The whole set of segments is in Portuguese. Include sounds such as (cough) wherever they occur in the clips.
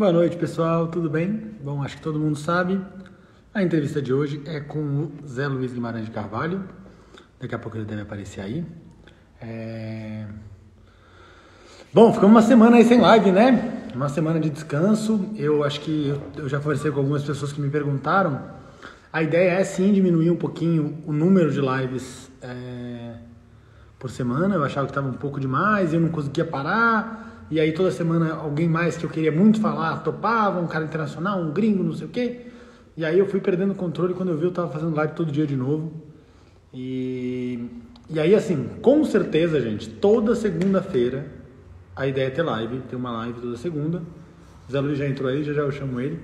Boa noite, pessoal. Tudo bem? Bom, acho que todo mundo sabe. A entrevista de hoje é com o Zé Luiz Guimarães de Carvalho. Daqui a pouco ele deve aparecer aí. É... Bom, ficamos uma semana aí sem live, né? Uma semana de descanso. Eu acho que eu, já conversei com algumas pessoas que me perguntaram. A ideia é sim diminuir um pouquinho o número de lives é, por semana. Eu achava que estava um pouco demais, eu não conseguia parar. E aí toda semana alguém mais que eu queria muito falar topava, um cara internacional, um gringo, não sei o quê. E aí eu fui perdendo o controle quando eu vi eu tava fazendo live todo dia de novo. E, e aí assim, com certeza, gente, toda segunda-feira a ideia é ter live, ter uma live toda segunda. O Zé Luiz já entrou aí, já já eu chamo ele.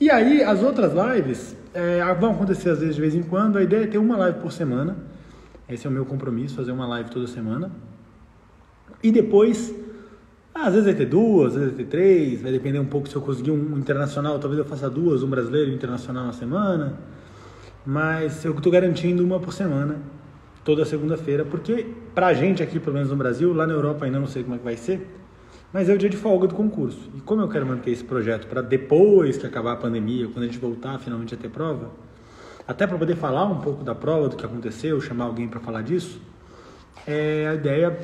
E aí as outras lives é, vão acontecer às vezes de vez em quando. A ideia é ter uma live por semana. Esse é o meu compromisso, fazer uma live toda semana. E depois às vezes vai ter duas, às vezes vai ter três, vai depender um pouco se eu conseguir um internacional, talvez eu faça duas, um brasileiro e um internacional na semana. Mas eu estou garantindo uma por semana, toda segunda-feira, porque pra gente aqui, pelo menos no Brasil, lá na Europa ainda não sei como é que vai ser, mas é o dia de folga do concurso. E como eu quero manter esse projeto para depois que acabar a pandemia, quando a gente voltar finalmente a ter prova, até para poder falar um pouco da prova, do que aconteceu, chamar alguém para falar disso, é, a ideia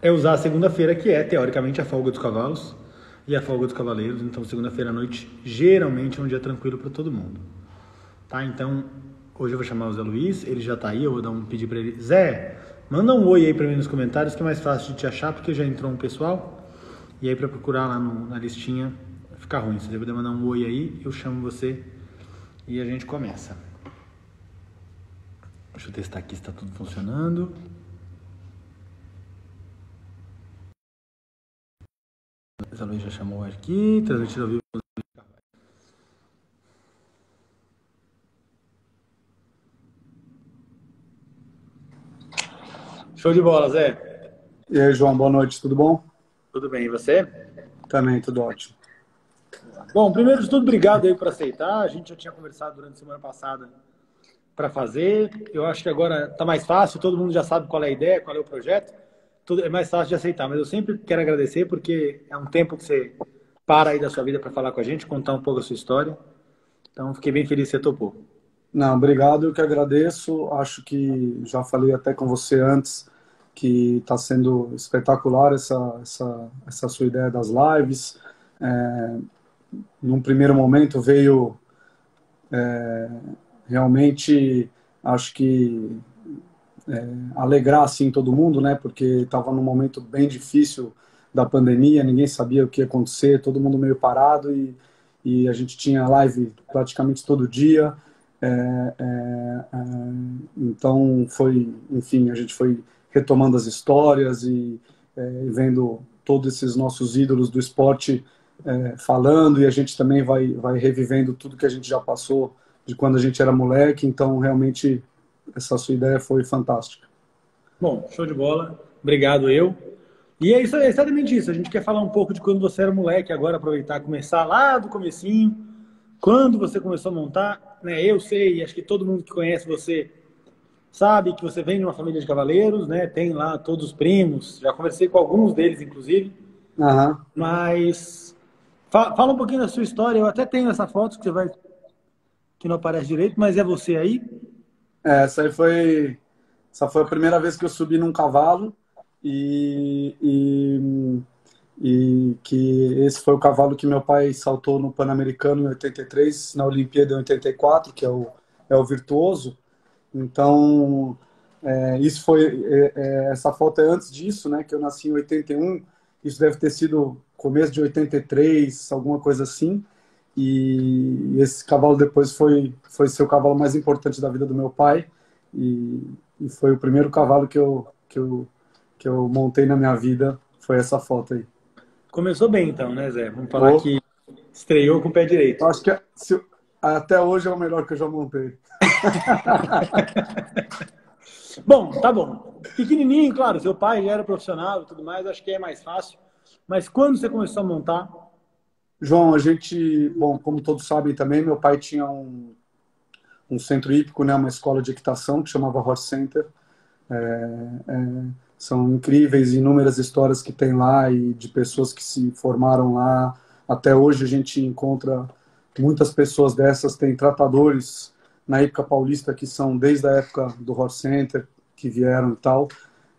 é usar a segunda-feira, que é teoricamente a folga dos cavalos e a folga dos cavaleiros. Então, segunda-feira à noite geralmente é um dia tranquilo para todo mundo. Tá? Então, hoje eu vou chamar o Zé Luiz, ele já está aí, eu vou dar um pedir para ele. Zé, manda um oi aí para mim nos comentários que é mais fácil de te achar, porque já entrou um pessoal. E aí, para procurar lá no, na listinha, fica ruim. Se você puder mandar um oi aí, eu chamo você e a gente começa. Deixa eu testar aqui se está tudo funcionando. Luiz já chamou aqui, transmitido ao vivo. Show de bola, Zé. E aí, João, boa noite, tudo bom? Tudo bem, e você? Também, tudo ótimo. Bom, primeiro de tudo, obrigado aí por aceitar. A gente já tinha conversado durante a semana passada para fazer. Eu acho que agora está mais fácil, todo mundo já sabe qual é a ideia, qual é o projeto tudo é mais fácil de aceitar. Mas eu sempre quero agradecer porque é um tempo que você para aí da sua vida para falar com a gente, contar um pouco a sua história. Então, fiquei bem feliz que você topou. Não, obrigado, eu que agradeço. Acho que já falei até com você antes que está sendo espetacular essa, essa, essa sua ideia das lives. É, num primeiro momento veio é, realmente, acho que é, alegrar assim todo mundo, né? Porque estava num momento bem difícil da pandemia, ninguém sabia o que ia acontecer, todo mundo meio parado e, e a gente tinha live praticamente todo dia. É, é, é então foi, enfim, a gente foi retomando as histórias e, é, vendo todos esses nossos ídolos do esporte é, falando e a gente também vai, vai revivendo tudo que a gente já passou de quando a gente era moleque. Então realmente essa sua ideia foi fantástica. Bom, show de bola. Obrigado eu. E é, isso, é exatamente isso. A gente quer falar um pouco de quando você era moleque, agora aproveitar, começar lá do comecinho, quando você começou a montar. Né? Eu sei, acho que todo mundo que conhece você sabe que você vem de uma família de cavaleiros, né? Tem lá todos os primos. Já conversei com alguns deles, inclusive. Uhum. Mas fala um pouquinho da sua história. Eu até tenho essa foto que você vai que não aparece direito, mas é você aí. É, essa aí foi, essa foi a primeira vez que eu subi num cavalo e, e, e que esse foi o cavalo que meu pai saltou no Pan-Americano em 83, na Olimpíada em 84, que é o, é o virtuoso. Então, é, isso foi, é, é, essa foto é antes disso, né, que eu nasci em 81, isso deve ter sido começo de 83, alguma coisa assim. E esse cavalo depois foi foi ser o cavalo mais importante da vida do meu pai e, e foi o primeiro cavalo que eu que eu que eu montei na minha vida foi essa foto aí. Começou bem então, né, Zé? Vamos falar oh. que estreou com o pé direito. Acho que se, até hoje é o melhor que eu já montei. (laughs) bom, tá bom. Pequenininho, claro, seu pai já era profissional e tudo mais, acho que é mais fácil. Mas quando você começou a montar, João, a gente, bom, como todos sabem também, meu pai tinha um, um centro hípico, né, uma escola de equitação que chamava Horse Center. É, é, são incríveis, inúmeras histórias que tem lá e de pessoas que se formaram lá. Até hoje a gente encontra muitas pessoas dessas, tem tratadores na época paulista que são desde a época do Horse Center, que vieram e tal.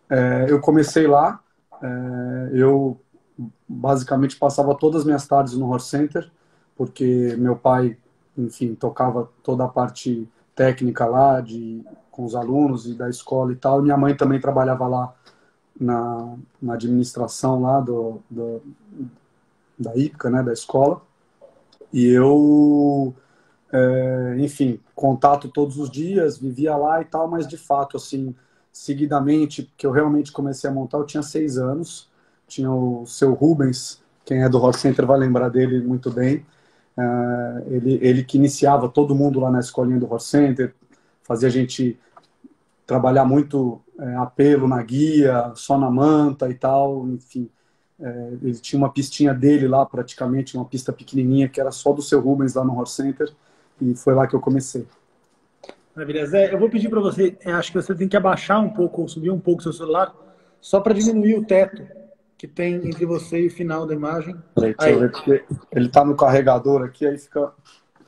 É, eu comecei lá, é, eu basicamente passava todas as minhas tardes no Horse Center, porque meu pai, enfim, tocava toda a parte técnica lá, de, com os alunos e da escola e tal. Minha mãe também trabalhava lá na, na administração lá do, do, da IPCA, né, da escola. E eu, é, enfim, contato todos os dias, vivia lá e tal, mas de fato, assim, seguidamente, que eu realmente comecei a montar, eu tinha seis anos. Tinha o seu Rubens, quem é do Rock Center vai lembrar dele muito bem. Uh, ele, ele que iniciava todo mundo lá na escolinha do Rock Center, fazia a gente trabalhar muito é, apelo na guia, só na manta e tal, enfim. É, ele tinha uma pistinha dele lá, praticamente, uma pista pequenininha, que era só do seu Rubens lá no Horse Center, e foi lá que eu comecei. Maravilha. Zé, eu vou pedir para você, acho que você tem que abaixar um pouco, ou subir um pouco seu celular, só para diminuir o teto que tem entre você e o final da imagem. Peraí, deixa aí. eu ver, porque ele está no carregador aqui, aí fica...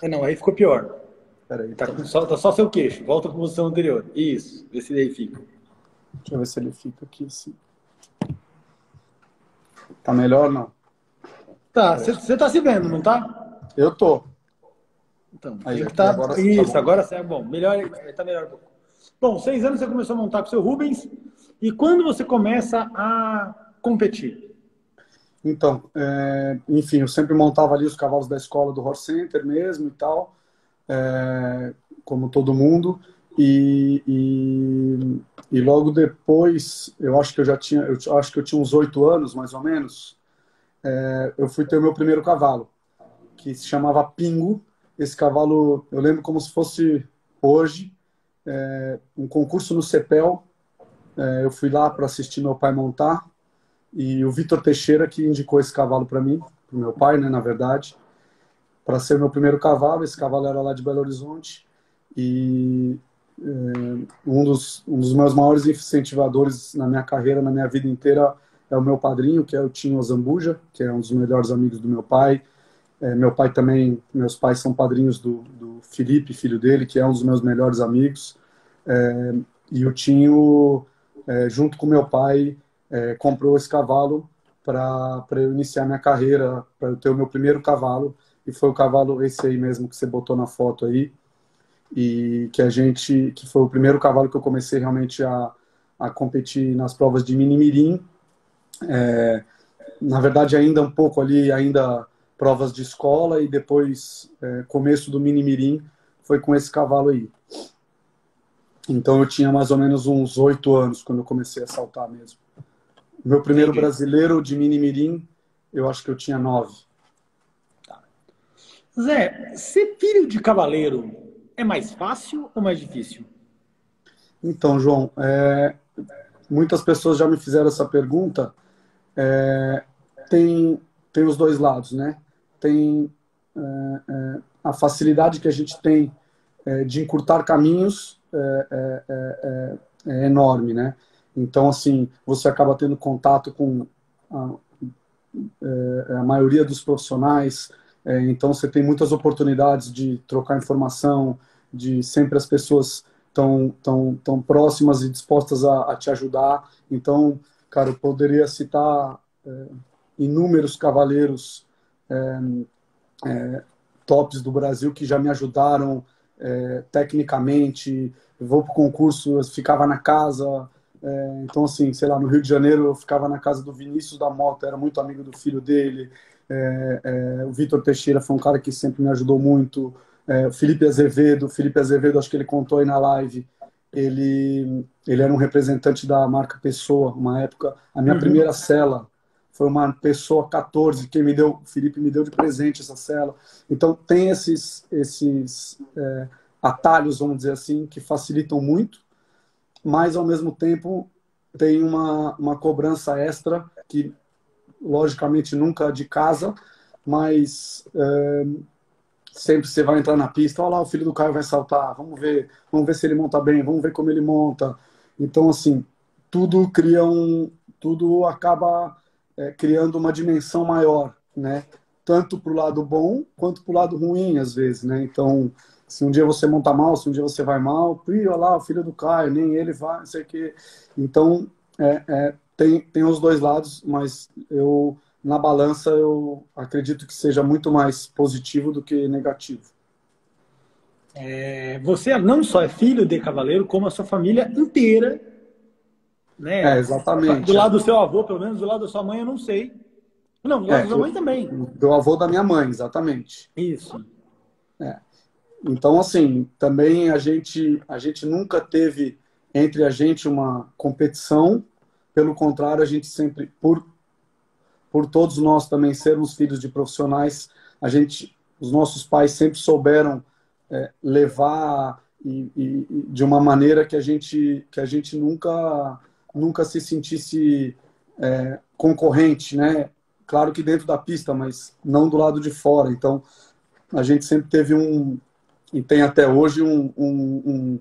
É, não, aí ficou pior. Peraí. Tá, com só, tá só seu queixo. Volta para a posição anterior. Isso. Vê se ele fica. Deixa eu ver se ele fica aqui assim. Tá melhor não? Tá. Você tá se vendo, não tá? Eu tô. Então, Aí, tá... agora, tá Isso, tá agora é bom. Melhor, tá melhor um pouco. Bom, seis anos você começou a montar com o seu Rubens. E quando você começa a competir? Então, é, enfim, eu sempre montava ali os cavalos da escola do Horse Center mesmo e tal é, como todo mundo. E, e, e, logo depois, eu acho que eu já tinha, eu acho que eu tinha uns oito anos, mais ou menos, é, eu fui ter o meu primeiro cavalo, que se chamava Pingo. Esse cavalo, eu lembro como se fosse hoje, é, um concurso no CEPEL. É, eu fui lá para assistir meu pai montar, e o Vitor Teixeira que indicou esse cavalo para mim, para meu pai, né, na verdade para ser meu primeiro cavalo. Esse cavalo era lá de Belo Horizonte e é, um, dos, um dos meus maiores incentivadores na minha carreira, na minha vida inteira, é o meu padrinho, que é o Tinho Zambuja, que é um dos melhores amigos do meu pai. É, meu pai também, meus pais são padrinhos do, do Felipe, filho dele, que é um dos meus melhores amigos. É, e o Tinho, junto com meu pai, é, comprou esse cavalo para eu iniciar minha carreira, para eu ter o meu primeiro cavalo. E foi o cavalo esse aí mesmo que você botou na foto aí. E que a gente que foi o primeiro cavalo que eu comecei realmente a, a competir nas provas de mini mirim. É, na verdade ainda um pouco ali ainda provas de escola e depois é, começo do mini mirim foi com esse cavalo aí. Então eu tinha mais ou menos uns oito anos quando eu comecei a saltar mesmo meu primeiro brasileiro de mini mirim eu acho que eu tinha nove Zé, ser filho de cavaleiro é mais fácil ou mais difícil? Então, João, é, muitas pessoas já me fizeram essa pergunta. É, tem, tem os dois lados, né? Tem é, é a facilidade que a gente tem é, de encurtar caminhos é, é, enorme, né? Então, assim, você acaba tendo contato com a, a maioria dos profissionais, é, então você tem muitas oportunidades de trocar informação, de sempre as pessoas tão tão tão próximas e dispostas a, a te ajudar. Então, cara, eu poderia citar é, inúmeros cavaleiros é, é tops do Brasil que já me ajudaram é, tecnicamente. Eu vou para o concurso, eu ficava na casa. É, então, assim, sei lá, no Rio de Janeiro eu ficava na casa do Vinícius da Mota, era muito amigo do filho dele. É, é, o Vitor Teixeira foi um cara que sempre me ajudou muito. É, o Felipe Azevedo, Felipe Azevedo, acho que ele contou aí na live, ele, ele era um representante da marca Pessoa, uma época. A minha uhum. primeira cela foi uma Pessoa 14, que me deu, o Felipe me deu de presente essa cela. Então, tem esses, esses é, atalhos, vamos dizer assim, que facilitam muito, mas ao mesmo tempo tem uma, uma cobrança extra que logicamente nunca de casa, mas é, sempre você vai entrar na pista, olha lá, o filho do Caio vai saltar, vamos ver, vamos ver se ele monta bem, vamos ver como ele monta. Então, assim, tudo cria um, tudo acaba é, criando uma dimensão maior, né? Tanto para o lado bom quanto para o lado ruim, às vezes, né? Então, se um dia você monta mal, se um dia você vai mal, olha lá, o filho do Caio, nem ele vai, não sei o quê. Então, é, é, tem, tem os dois lados, mas eu, na balança, eu acredito que seja muito mais positivo do que negativo. É, você não só é filho de cavaleiro, como a sua família inteira né? É, exatamente. Do lado do seu avô, pelo menos, do lado da sua mãe, eu não sei. Não, do lado é, da sua mãe também. Do avô da minha mãe, exatamente. Isso. É. Então, assim, também a gente, a gente nunca teve entre a gente uma competição. Pelo contrário, a gente sempre, por, por todos nós também sermos filhos de profissionais, a gente, os nossos pais sempre souberam é, levar e, e, de uma maneira que a gente, que a gente nunca nunca se sentisse é, concorrente, né? Claro que dentro da pista, mas não do lado de fora. Então, a gente sempre teve um, e tem até hoje, um, um, um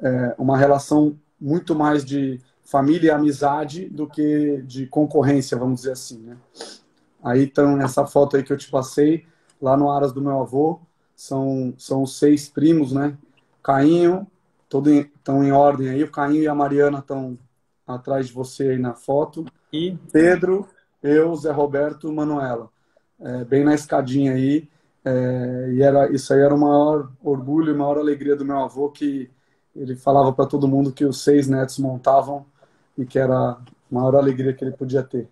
é, uma relação muito mais de família e amizade do que de concorrência, vamos dizer assim, né? Aí, então, essa foto aí que eu te passei, lá no Aras do meu avô, são, são os seis primos, né? Cainho, todos estão em ordem aí, o Cainho e a Mariana estão atrás de você aí na foto. E Pedro, eu, Zé Roberto, Manuela. É, bem na escadinha aí. É, e era, isso aí era o maior orgulho e maior alegria do meu avô, que ele falava para todo mundo que os seis netos montavam e que era a maior alegria que ele podia ter.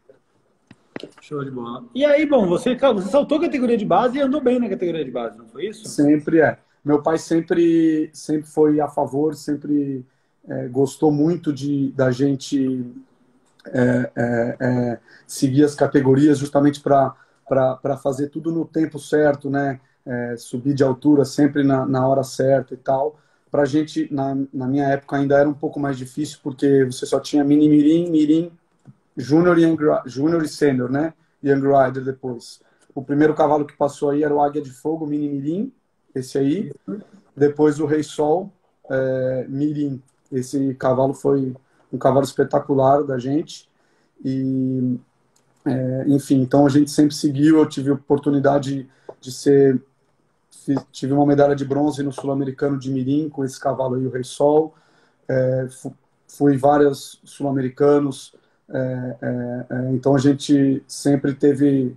Show de bola. E aí, bom, você, você saltou a categoria de base e andou bem na categoria de base, não foi isso? Sempre é. Meu pai sempre, sempre foi a favor, sempre é, gostou muito de da gente é, é, é seguir as categorias justamente para fazer tudo no tempo certo, né? É, subir de altura sempre na, na hora certa e tal. Para a gente, na, na minha época, ainda era um pouco mais difícil, porque você só tinha mini mirim, mirim, júnior e, e sênior, né? Young Rider depois. O primeiro cavalo que passou aí era o Águia de Fogo, mini mirim, esse aí. Depois o Rei Sol, é, mirim. Esse cavalo foi um cavalo espetacular da gente. E, é, enfim, então a gente sempre seguiu. Eu tive oportunidade de ser. Tive uma medalha de bronze no Sul-Americano de Mirim com esse cavalo aí, o Rei Sol. É, fui vários sul-americanos. É, é, é, então a gente sempre teve.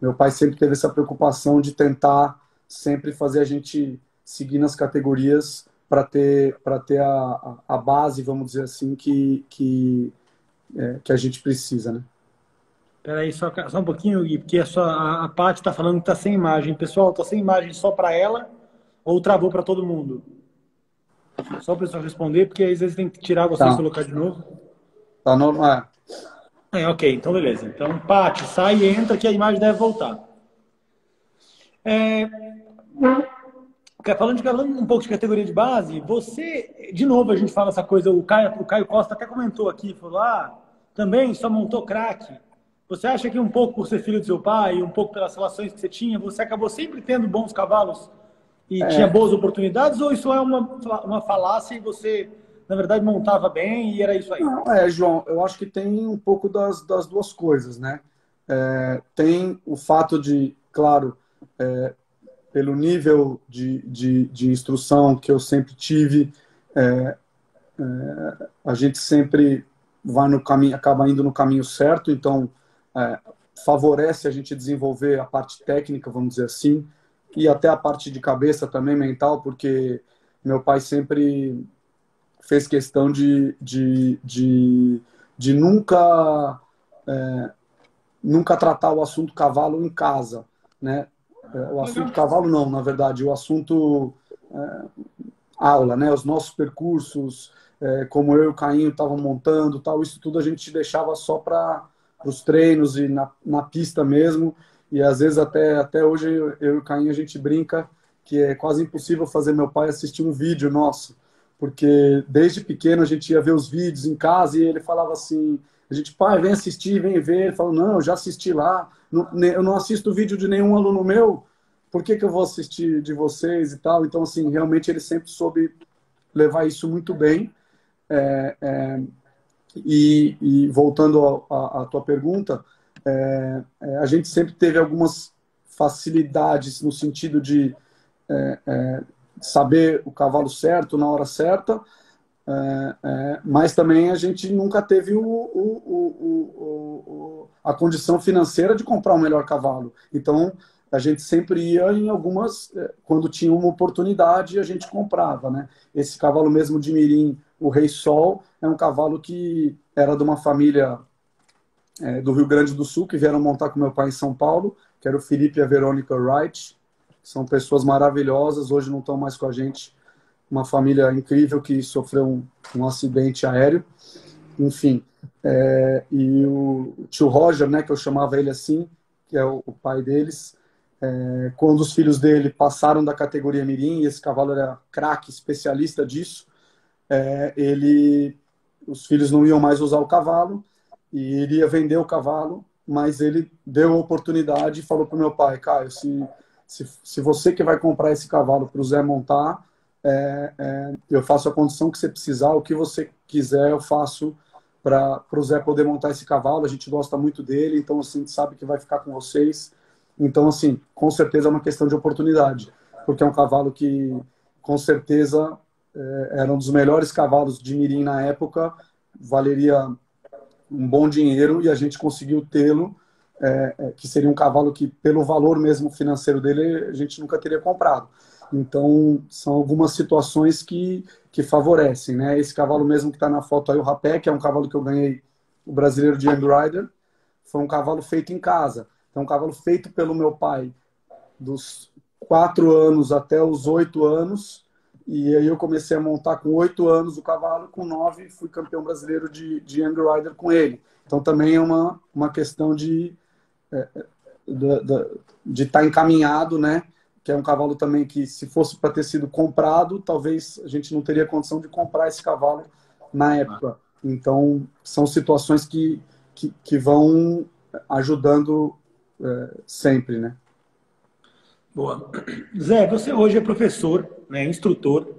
Meu pai sempre teve essa preocupação de tentar sempre fazer a gente seguir nas categorias para ter, para ter a, a base, vamos dizer assim, que, que, é, que a gente precisa, né? Peraí, só, só um pouquinho, Gui, porque a, sua, a, Paty está falando que está sem imagem. Pessoal, está sem imagem só para ela ou travou para todo mundo? Só para o pessoal responder, porque às vezes tem que tirar vocês tá. e colocar de novo. Tá normal. É. é, ok, então beleza. Então, Paty, sai e entra que a imagem deve voltar. É, falando, de, falando um pouco de categoria de base, você, de novo, a gente fala essa coisa, o Caio, o Caio Costa até comentou aqui, falou, ah, também só montou craque. Você acha que um pouco por ser filho do seu pai, um pouco pelas relações que você tinha, você acabou sempre tendo bons cavalos e é. tinha boas oportunidades, ou isso é uma, uma falácia e você, na verdade, montava bem e era isso aí? Não, é, João, eu acho que tem um pouco das, das duas coisas, né? É, tem o fato de, claro, é, pelo nível de, de, de instrução que eu sempre tive, é, é, a gente sempre vai no caminho, acaba indo no caminho certo, então é, favorece a gente desenvolver a parte técnica, vamos dizer assim, e até a parte de cabeça também, mental, porque meu pai sempre fez questão de, de, de, de nunca, é, nunca tratar o assunto cavalo em casa, né? É, o assunto cavalo não, na verdade, o assunto é, aula, né? Os nossos percursos, é, como eu e o Cainho estavam montando, tal, isso tudo a gente deixava só para os treinos e na, na pista mesmo. E às vezes até, até hoje eu, e o Cainho a gente brinca que é quase impossível fazer meu pai assistir um vídeo nosso, porque desde pequeno a gente ia ver os vídeos em casa e ele falava assim, a gente, pai, vem assistir, vem ver. Ele falou, não, já assisti lá. Eu não assisto vídeo de nenhum aluno meu. Por que, que eu vou assistir de vocês e tal? Então, assim, realmente ele sempre soube levar isso muito bem. É, é, E, e voltando à tua pergunta, é, é, a gente sempre teve algumas facilidades no sentido de é, é saber o cavalo certo na hora certa, é, é, mas também a gente nunca teve o, o, o, a condição financeira de comprar o melhor cavalo. Então, a gente sempre ia em algumas, quando tinha uma oportunidade, a gente comprava. Né? Esse cavalo mesmo de Mirim, o Rei Sol, é um cavalo que era de uma família é, do Rio Grande do Sul, que vieram montar com meu pai em São Paulo, que era o Felipe e a Verônica Wright. São pessoas maravilhosas, hoje não estão mais com a gente uma família incrível que sofreu um, um acidente aéreo, enfim. É, e o, tio Roger, né, que eu chamava ele assim, que é o, o pai deles, é, quando os filhos dele passaram da categoria Mirim, esse cavalo era craque, especialista disso, é, ele, os filhos não iam mais usar o cavalo e iria vender o cavalo, mas ele deu a oportunidade e falou para o meu pai, Caio, se, se, se você que vai comprar esse cavalo para o Zé montar, é, é, eu faço a condição que você precisar, o que você quiser, eu faço para o Zé poder montar esse cavalo. A gente gosta muito dele, então assim, sabe que vai ficar com vocês. Então, assim, com certeza é uma questão de oportunidade, porque é um cavalo que, com certeza, era um dos melhores cavalos de Mirim na época, valeria um bom dinheiro e a gente conseguiu tê-lo, é, é, que seria um cavalo que, pelo valor mesmo financeiro dele, a gente nunca teria comprado. Então, são algumas situações que, que favorecem, né? Esse cavalo mesmo que está na foto aí, o Rapé, que é um cavalo que eu ganhei, o brasileiro de Young Rider, foi um cavalo feito em casa. Então, um cavalo feito pelo meu pai dos quatro anos até os oito anos. E aí eu comecei a montar com oito anos o cavalo, com nove fui campeão brasileiro de, de Young Rider com ele. Então também é uma, uma questão de é, é de estar tá encaminhado, né? que é um cavalo também que, se fosse para ter sido comprado, talvez a gente não teria condição de comprar esse cavalo na época. Então, são situações que, que, que vão ajudando é, sempre, né? Boa. Zé, você hoje é professor, né, instrutor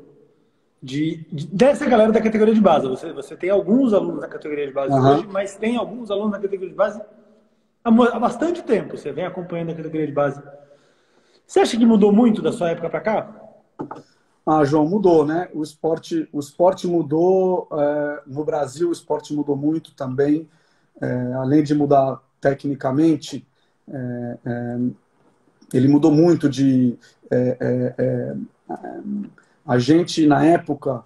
de, de, dessa galera da categoria de base. Você, você tem alguns alunos na categoria de base uhum. hoje, mas tem alguns alunos na categoria de base há, há bastante tempo. Você vem acompanhando a categoria de base você acha que mudou muito da sua época para cá? Ah, João, mudou, né? O esporte, o esporte mudou. É, no Brasil, o esporte mudou muito também. É, além de mudar tecnicamente, é, é ele mudou muito de. A gente, na época,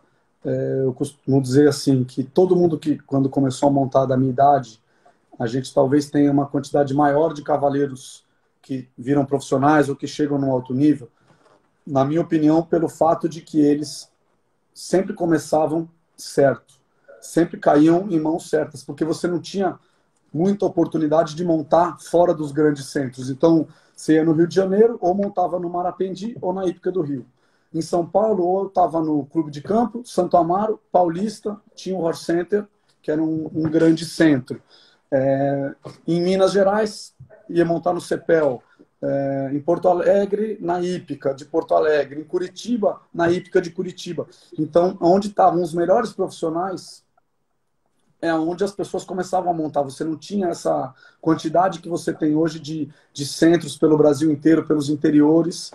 eu costumo dizer assim, que todo mundo que, quando começou a montar da minha idade, a gente talvez tenha uma quantidade maior de cavaleiros que viram profissionais ou que chegam no alto nível, na minha opinião, pelo fato de que eles sempre começavam certo, sempre caíam em mãos certas, porque você não tinha muita oportunidade de montar fora dos grandes centros. Então, você ia no Rio de Janeiro, ou montava no Marapendi ou na Ípica do Rio. Em São Paulo, ou eu estava no Clube de Campo, Santo Amaro, Paulista, tinha o Horse Center, que era um, um grande centro. É, em Minas Gerais, ia montar no CEPEL, é, em Porto Alegre, na Hípica de Porto Alegre, em Curitiba, na Hípica de Curitiba. Então, onde estavam os melhores profissionais, é onde as pessoas começavam a montar. Você não tinha essa quantidade que você tem hoje de, de centros pelo Brasil inteiro, pelos interiores.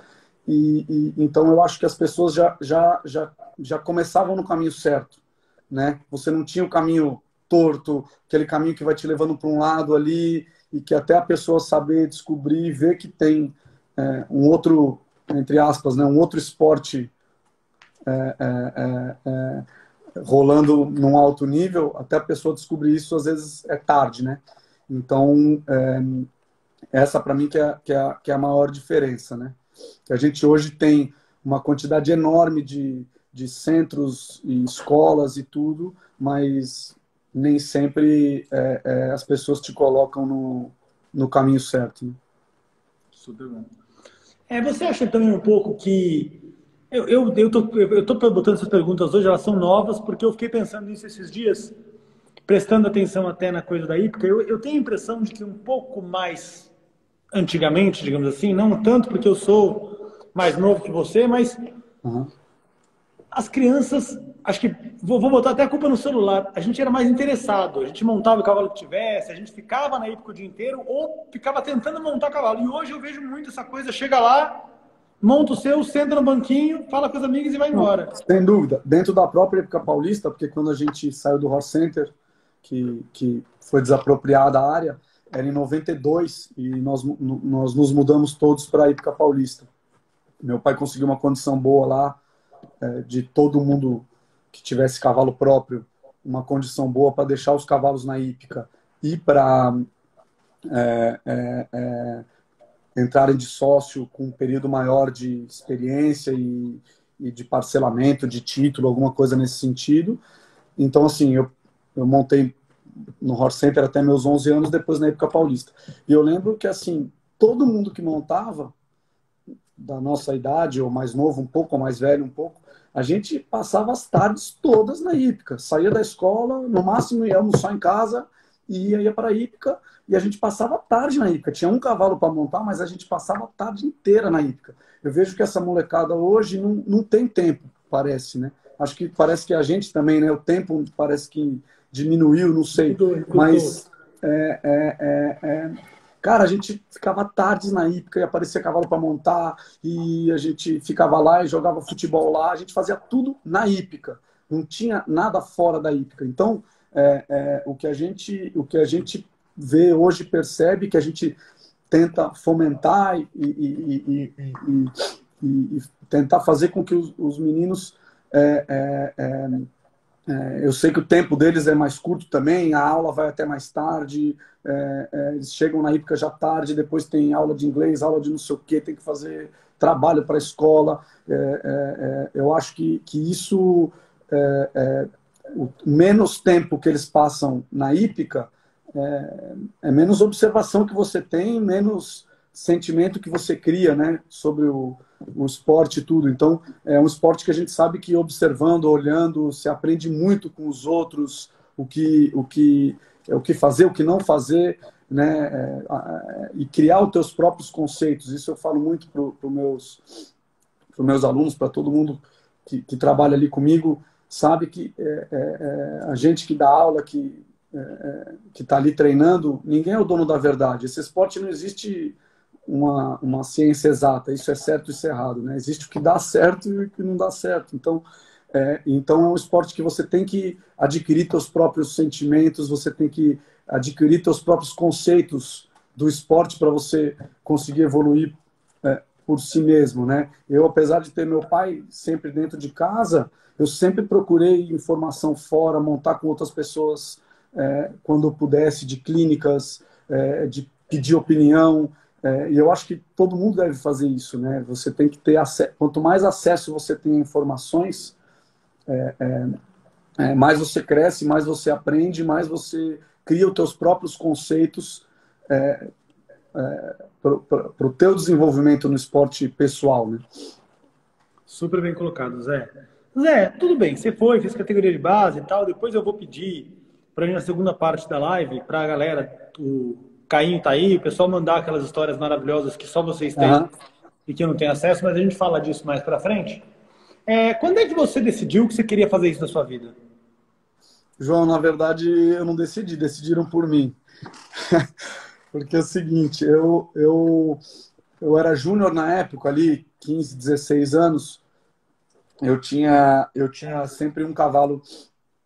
E, e, então, eu acho que as pessoas já, já, já, já começavam no caminho certo. Né? Você não tinha o caminho torto, aquele caminho que vai te levando para um lado ali e que até a pessoa saber descobrir ver que tem é, um outro, entre aspas, né, um outro esporte é, é, é, é rolando num alto nível, até a pessoa descobrir isso às vezes é tarde, né? Então, é, essa para mim que é, que, é, que é a maior diferença, né? Que a gente hoje tem uma quantidade enorme de, de centros e escolas e tudo, mas nem sempre é, é, as pessoas te colocam no, no caminho certo. Né? Super bom. É, você acha também um pouco que. Eu, eu, eu, tô, eu tô botando essas perguntas hoje, elas são novas, porque eu fiquei pensando nisso esses dias, prestando atenção até na coisa daí, porque eu, eu tenho a impressão de que um pouco mais antigamente, digamos assim, não tanto porque eu sou mais novo que você, mas uhum. as crianças, acho que vou, vou, botar até a culpa no celular. A gente era mais interessado, a gente montava o cavalo que tivesse, a gente ficava na época o dia inteiro ou ficava tentando montar cavalo. E hoje eu vejo muito essa coisa, chega lá, monta o seu, senta no banquinho, fala com os amigos e vai embora. Sem dúvida. Dentro da própria época paulista, porque quando a gente saiu do Horse Center, que, que foi desapropriada a área, era em 92 e nós, nós nos mudamos todos para a época paulista. Meu pai conseguiu uma condição boa lá, é, de todo mundo que tivesse cavalo próprio, uma condição boa para deixar os cavalos na hípica e para é, é, é, entrarem de sócio com um período maior de experiência e, e, de parcelamento de título, alguma coisa nesse sentido. Então, assim, eu, eu montei no Horse Center até meus 11 anos, depois na época paulista. E eu lembro que, assim, todo mundo que montava, da nossa idade, ou mais novo um pouco, ou mais velho um pouco, a gente passava as tardes todas na hípica. Saía da escola, no máximo ia almoçar em casa e ia para a hípica. E a gente passava tarde na hípica. Tinha um cavalo para montar, mas a gente passava a tarde inteira na hípica. Eu vejo que essa molecada hoje não, não tem tempo, parece, né? Acho que parece que a gente também, né? O tempo parece que diminuiu, não sei. Mas é, é, é, é Cara, a gente ficava tardes na hípica e aparecia cavalo para montar, e a gente ficava lá e jogava futebol lá, a gente fazia tudo na hípica, não tinha nada fora da hípica. Então, é, é, o, que a gente, o que a gente vê hoje, percebe, que a gente tenta fomentar e, e, e, e tentar fazer com que os, os meninos é, é, é é, eu sei que o tempo deles é mais curto também, a aula vai até mais tarde, é, é, eles chegam na época já tarde, depois tem aula de inglês, aula de não sei o que, tem que fazer trabalho para a escola. É, é, é, eu acho que, que isso, o menos tempo que eles passam na hípica, é, menos observação que você tem, menos sentimento que você cria né, sobre o, o esporte e tudo. Então, é um esporte que a gente sabe que observando, olhando, se aprende muito com os outros, o que, o que, o que fazer, o que não fazer, né? É, e criar os teus próprios conceitos. Isso eu falo muito para os meus, pro meus alunos, para todo mundo que, que, trabalha ali comigo, sabe que é, é, é a gente que dá aula, que é, é, que está ali treinando, ninguém é o dono da verdade. Esse esporte não existe uma, uma ciência exata, isso é certo, isso é errado, né? Existe o que dá certo e o que não dá certo. Então, é, então é um esporte que você tem que adquirir seus próprios sentimentos, você tem que adquirir seus próprios conceitos do esporte para você conseguir evoluir é, por si mesmo, né? Eu, apesar de ter meu pai sempre dentro de casa, eu sempre procurei informação fora, montar com outras pessoas é, quando eu pudesse, de clínicas, é, de pedir opinião, é, e eu acho que todo mundo deve fazer isso, né? Você tem que ter acesso. Quanto mais acesso você tem a informações, é, é, é, mais você cresce, mais você aprende, mais você cria os teus próprios conceitos é, é, para o teu desenvolvimento no esporte pessoal, né? Super bem colocado, Zé. Zé, tudo bem, você foi, fez categoria de base e tal. Depois eu vou pedir para na segunda parte da live para a galera o Caim tá aí, o pessoal mandar aquelas histórias maravilhosas que só vocês têm uhum. e que eu não tenho acesso, mas a gente fala disso mais para frente. É, quando é que você decidiu que você queria fazer isso na sua vida? João, na verdade, eu não decidi, decidiram por mim. (laughs) Porque é o seguinte, eu, eu, eu era júnior na época, ali, 15, 16 anos. Eu tinha, eu tinha sempre um cavalo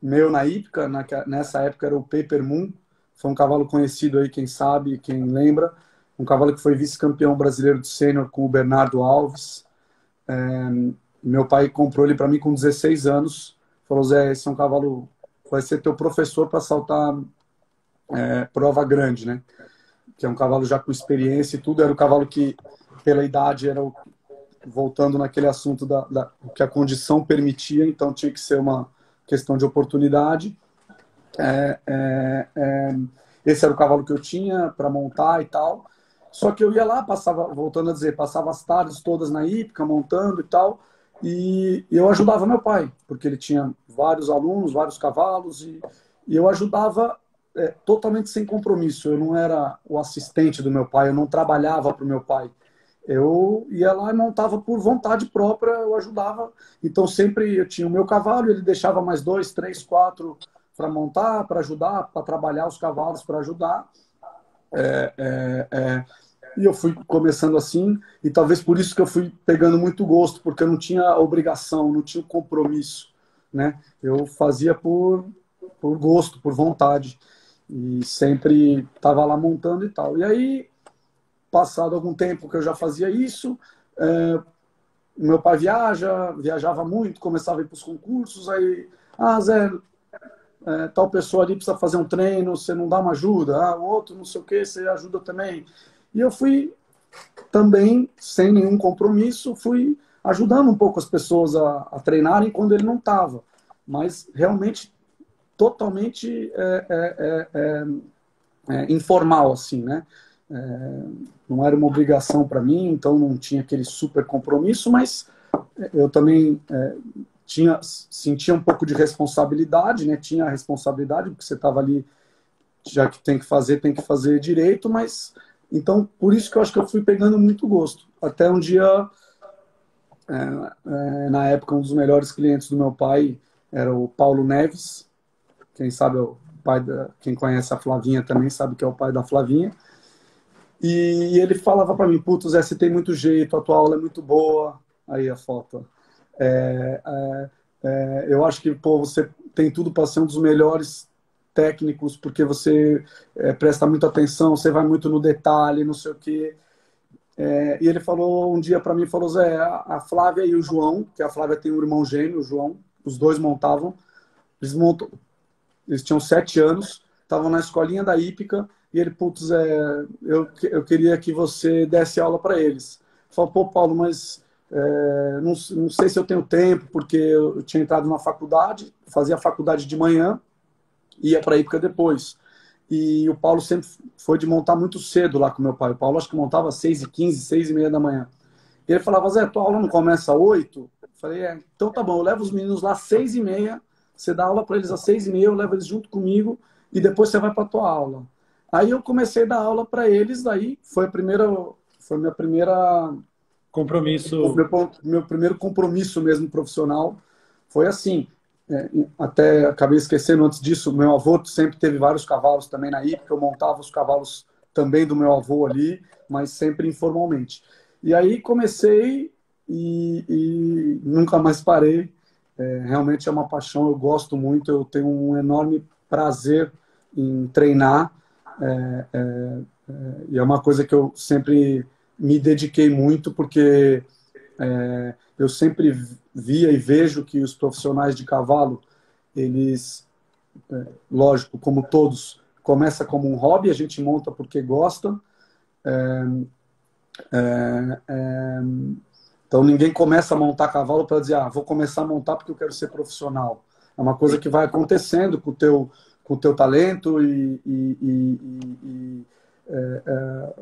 meu na hípica, nessa época era o Paper Moon, foi um cavalo conhecido aí, quem sabe, quem lembra. Um cavalo que foi vice-campeão brasileiro de sênior com o Bernardo Alves. É, meu pai comprou ele para mim com 16 anos. Falou, Zé, esse é um cavalo, vai ser teu professor para saltar é, prova grande, né? Que é um cavalo já com experiência e tudo. Era o cavalo que, pela idade, era o, voltando naquele assunto da, da que a condição permitia, então tinha que ser uma questão de oportunidade. É, é, é, esse era o cavalo que eu tinha para montar e tal. Só que eu ia lá, passava, voltando a dizer, passava as tardes todas na hípica, montando e tal, e eu ajudava meu pai, porque ele tinha vários alunos, vários cavalos, e, e eu ajudava é, totalmente sem compromisso. Eu não era o assistente do meu pai, eu não trabalhava para o meu pai. eu ia lá e montava por vontade própria, eu ajudava. Então sempre eu tinha o meu cavalo, ele deixava mais dois, três, quatro para montar, para ajudar, para trabalhar os cavalos, para ajudar. É, é, é, e eu fui começando assim, e talvez por isso que eu fui pegando muito gosto, porque eu não tinha obrigação, não tinha compromisso, né? Eu fazia por, por gosto, por vontade, e sempre estava lá montando e tal. E aí passado algum tempo que eu já fazia isso, é, meu pai viaja, viajava muito, começava a ir para os concursos, aí, ah, Zé, é, tal pessoa ali precisa fazer um treino, você não dá uma ajuda, ah, o outro não sei o que, você ajuda também. E eu fui também, sem nenhum compromisso, fui ajudando um pouco as pessoas a, a treinarem quando ele não estava, mas realmente totalmente é, é, é, é informal, assim, né? É, não era uma obrigação para mim, então não tinha aquele super compromisso, mas eu também é, tinha sentia um pouco de responsabilidade, né? Tinha a responsabilidade porque você estava ali, já que tem que fazer, tem que fazer direito, mas então por isso que eu acho que eu fui pegando muito gosto. Até um dia, é, é, na época, um dos melhores clientes do meu pai era o Paulo Neves, quem sabe é o pai da, quem conhece a Flavinha também sabe que é o pai da Flavinha. E ele falava para mim, putz, Zé, você tem muito jeito, a tua aula é muito boa. Aí a foto. É, é, é, eu acho que pô, você tem tudo para ser um dos melhores técnicos, porque você é, presta muita atenção, você vai muito no detalhe, não sei o quê. É, e ele falou um dia para mim, falou, Zé, a Flávia e o João, que a Flávia tem um irmão gêmeo, o João, os dois montavam, eles montam, eles tinham sete anos, estavam na escolinha da Ípica, e ele, putz, é, eu, eu queria que você desse aula para eles. Falou, pô, Paulo, mas é, não, não sei se eu tenho tempo, porque eu tinha entrado na faculdade, fazia faculdade de manhã, ia para a Ípica depois. E o Paulo sempre foi de montar muito cedo lá com meu pai. O Paulo acho que montava às 6 e 15 6 e meia da manhã. E ele falava, Zé, tua aula não começa às 8? Eu falei, é, então tá bom, eu levo os meninos lá às 6 e meia, você dá aula para eles às 6 e meia, eu levo eles junto comigo e depois você vai para tua aula. Aí eu comecei a dar aula para eles, daí foi a primeira, foi minha primeira compromisso, meu, meu primeiro compromisso mesmo profissional foi assim. É, até acabei esquecendo antes disso, meu avô sempre teve vários cavalos também na época, eu montava os cavalos também do meu avô ali, mas sempre informalmente. E aí comecei e, e nunca mais parei. É, realmente é uma paixão, eu gosto muito, eu tenho um enorme prazer em treinar é, é, é, e é uma coisa que eu sempre me dediquei muito, porque é, eu sempre via e vejo que os profissionais de cavalo, eles, é, lógico, como todos, começa como um hobby, a gente monta porque gosta. É, então ninguém começa a montar cavalo para dizer, ah, vou começar a montar porque eu quero ser profissional. É uma coisa que vai acontecendo com o teu com o teu talento e, e, e, e é, é,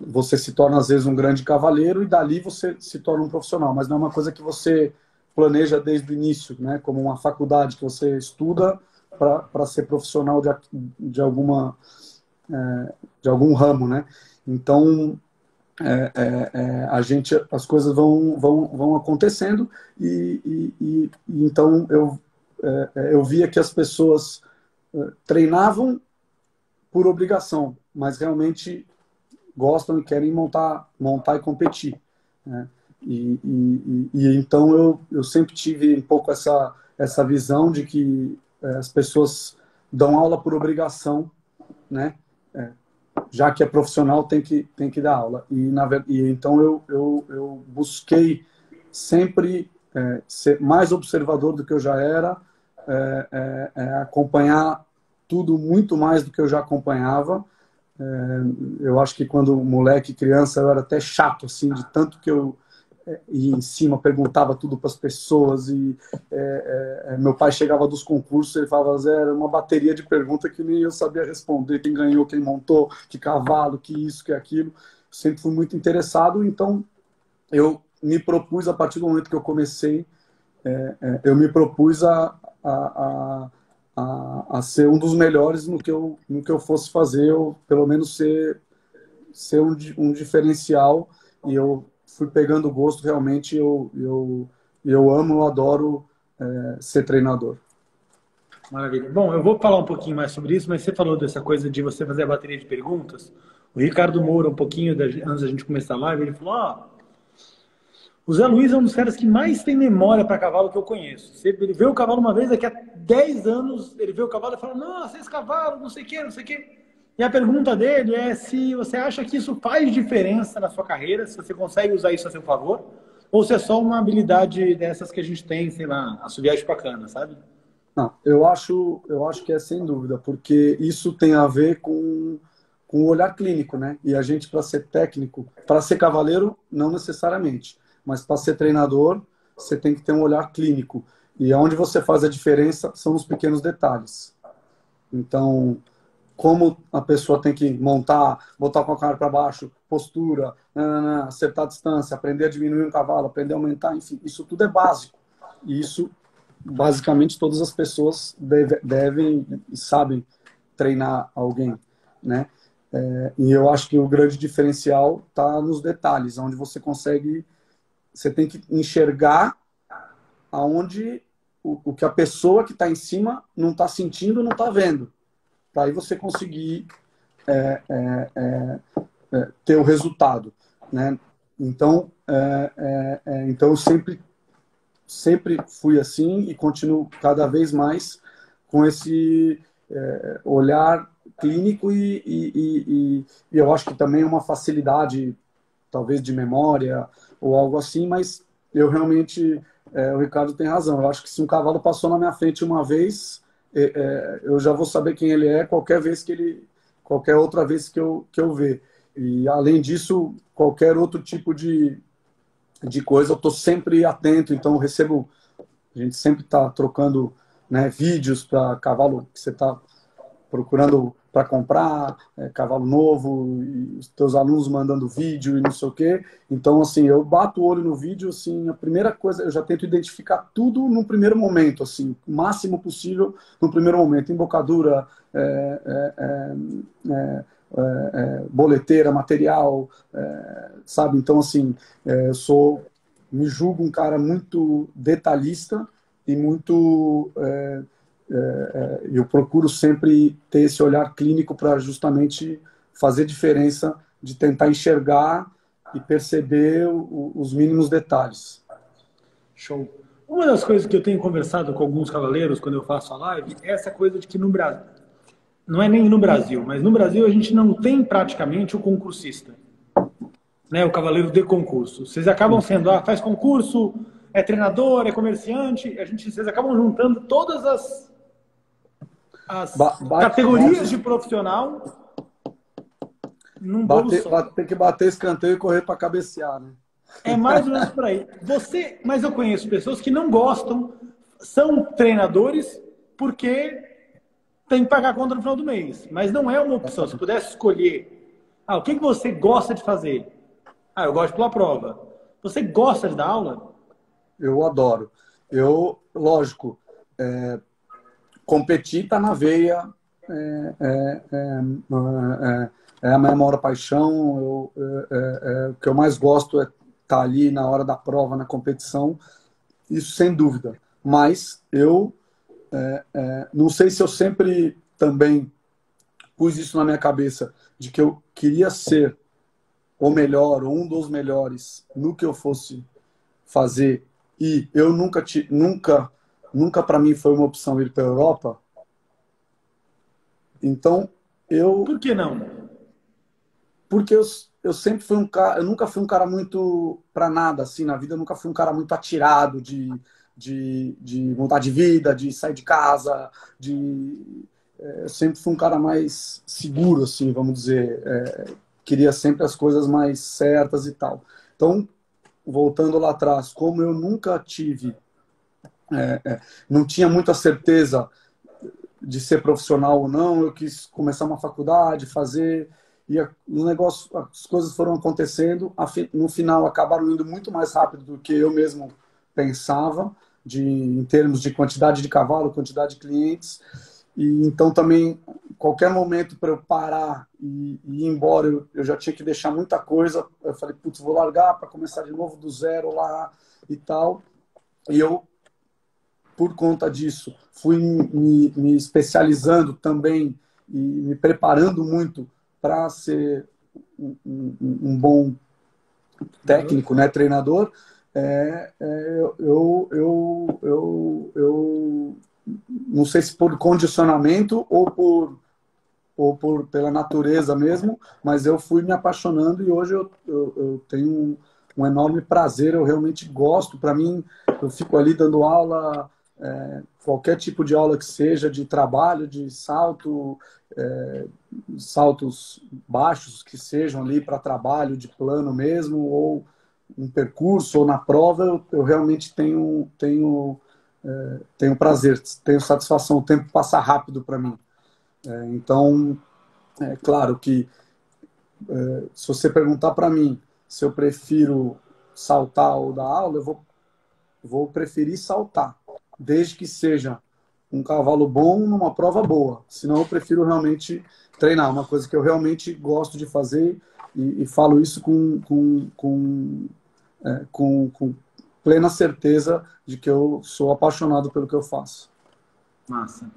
você se torna às vezes um grande cavaleiro e dali você se torna um profissional, mas não é uma coisa que você planeja desde o início, né? Como uma faculdade que você estuda para ser profissional de, de alguma é, de algum ramo, né? Então é, é, é, a gente as coisas vão vão, vão acontecendo e, e, e, então eu é, eu via que as pessoas treinavam por obrigação, mas realmente gostam e querem montar, montar e competir. Né? E, e, e, então eu, eu sempre tive um pouco essa, essa visão de que é, as pessoas dão aula por obrigação, né? É, já que é profissional tem que, tem que dar aula. E, na, e então eu, eu, eu busquei sempre é, ser mais observador do que eu já era, é, acompanhar tudo muito mais do que eu já acompanhava. É, eu acho que quando moleque, criança, eu era até chato, assim, de tanto que eu é, ia em cima, perguntava tudo para as pessoas. E é, meu pai chegava dos concursos, ele falava, Zé, era uma bateria de perguntas que nem eu sabia responder: quem ganhou, quem montou, que cavalo, que isso, que aquilo. Sempre fui muito interessado, então eu me propus, a partir do momento que eu comecei, eu me propus a, a, a a, a, ser um dos melhores no que eu, no que eu fosse fazer, ou pelo menos ser, ser um, um diferencial e eu fui pegando gosto realmente. Eu, eu, eu amo, eu adoro é, ser treinador. Maravilha. Bom, eu vou falar um pouquinho mais sobre isso, mas você falou dessa coisa de você fazer a bateria de perguntas. O Ricardo Moura, um pouquinho antes da gente começar a live, ele falou: ah, o Zé Luiz é um dos caras que mais tem memória para cavalo que eu conheço. Ele vê o cavalo uma vez, daqui a 10 anos, ele vê o cavalo e fala: Nossa, esse cavalo, não sei o quê, não sei o quê. E a pergunta dele é se você acha que isso faz diferença na sua carreira, se você consegue usar isso a seu favor, ou se é só uma habilidade dessas que a gente tem, sei lá, assoviar bacana, sabe? Não, eu acho, eu acho que é sem dúvida, porque isso tem a ver com, com o olhar clínico, né? E a gente, para ser técnico, para ser cavaleiro, não necessariamente, mas para ser treinador, você tem que ter um olhar clínico. E onde você faz a diferença são os pequenos detalhes. Então, como a pessoa tem que montar, botar com a cara para baixo, postura, acertar a distância, aprender a diminuir um cavalo, aprender a aumentar, enfim, isso tudo é básico. E isso basicamente todas as pessoas deve, devem e sabem treinar alguém, né? É, e eu acho que o grande diferencial está nos detalhes, onde você consegue, você tem que enxergar aonde o, o que a pessoa que está em cima não está sentindo, não está vendo, para aí você conseguir é, é, é, é ter o resultado, né? Então, é, então eu sempre sempre fui assim e continuo cada vez mais com esse é, olhar clínico e, e, e, e, eu acho que também é uma facilidade, talvez de memória ou algo assim, mas eu realmente, é, o Ricardo tem razão. Eu acho que se um cavalo passou na minha frente uma vez, é, é eu já vou saber quem ele é qualquer vez que ele, qualquer outra vez que eu, que eu ver. E além disso, qualquer outro tipo de, de coisa, eu estou sempre atento, então recebo, a gente sempre está trocando né, vídeos para cavalo que você está procurando para comprar, é, cavalo novo, e teus alunos mandando vídeo e não sei o quê. Então, assim, eu bato o olho no vídeo, assim, a primeira coisa, eu já tento identificar tudo no primeiro momento, assim, o máximo possível no primeiro momento. Embocadura, é, é, é, é é, é, boleteira, material, é, sabe? Então, assim, é, eu sou, me julgo um cara muito detalhista e muito. É, é, eu procuro sempre ter esse olhar clínico para justamente fazer diferença, de tentar enxergar e perceber os mínimos detalhes. Show. Uma das coisas que eu tenho conversado com alguns cavaleiros quando eu faço a live é essa coisa de que no Brasil, não é nem no Brasil, mas no Brasil a gente não tem praticamente o concursista, né? O cavaleiro de concurso. Vocês acabam sendo, ah, faz concurso, é treinador, é comerciante, a gente, vocês acabam juntando todas as, as bate, categorias bate. de profissional num bater, bolo Tem que bater escanteio e correr para cabecear, né? É mais ou menos por aí. Você, mas eu conheço pessoas que não gostam, são treinadores porque tem que pagar a conta no final do mês. Mas não é uma opção. Se pudesse escolher, ah, o que, que você gosta de fazer? Ah, eu gosto de pular prova. Você gosta de dar aula? Eu adoro. Eu, lógico, é, competir está na veia, é, é, é, é, a minha maior paixão. Eu, o que eu mais gosto é estar tá ali na hora da prova, na competição. Isso sem dúvida. Mas eu é, é, não sei se eu sempre também pus isso na minha cabeça, de que eu queria ser o melhor, ou um dos melhores no que eu fosse fazer, e eu nunca, te, nunca, nunca para mim foi uma opção ir para a Europa. Então, eu. Por que não? Porque eu, eu sempre fui um cara, eu nunca fui um cara muito para nada assim na vida, eu nunca fui um cara muito atirado de de, de mudar de vida, de sair de casa, de é, sempre fui um cara mais seguro, assim, vamos dizer. É, queria sempre as coisas mais certas e tal. Então, voltando lá atrás, como eu nunca tive, é, é não tinha muita certeza de ser profissional ou não, eu quis começar uma faculdade, fazer e o negócio, as coisas foram acontecendo, no final acabaram indo muito mais rápido do que eu mesmo pensava de, em termos de quantidade de cavalo, quantidade de clientes. E então também qualquer momento para eu parar e, e, ir embora, eu, eu, já tinha que deixar muita coisa. Eu falei, putz, vou largar para começar de novo do zero lá e tal. E eu, por conta disso, fui me, me especializando também e me preparando muito para ser um, um, um, bom técnico, né, treinador. É, é, eu, eu, eu, eu não sei se por condicionamento ou por ou por pela natureza mesmo, mas eu fui me apaixonando e hoje eu, eu, eu tenho um, um, enorme prazer, eu realmente gosto. Para mim, eu fico ali dando aula, é, qualquer tipo de aula que seja, de trabalho, de salto, é, saltos baixos que sejam ali para trabalho de plano mesmo, ou um percurso, ou na prova, eu, eu realmente tenho, tenho é, tenho prazer, tenho satisfação, o tempo passa rápido para mim. É, então, é claro que é, se você perguntar para mim se eu prefiro saltar ou dar aula, eu vou, vou preferir saltar, desde que seja um cavalo bom numa prova boa. Senão eu prefiro realmente treinar, uma coisa que eu realmente gosto de fazer e, e falo isso com, com, com, é, com, com plena certeza de que eu sou apaixonado pelo que eu faço. Massa.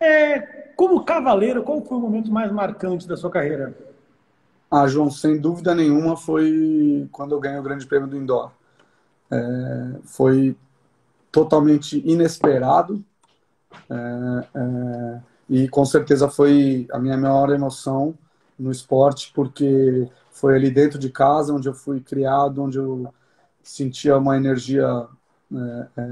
É, como cavaleiro, qual foi o momento mais marcante da sua carreira? Ah, João, sem dúvida nenhuma foi quando eu ganhei o Grande Prêmio do Indoor. É, foi totalmente inesperado. É, é, e com certeza foi a minha maior emoção no esporte porque foi ali dentro de casa onde eu fui criado, onde eu sentia uma energia é,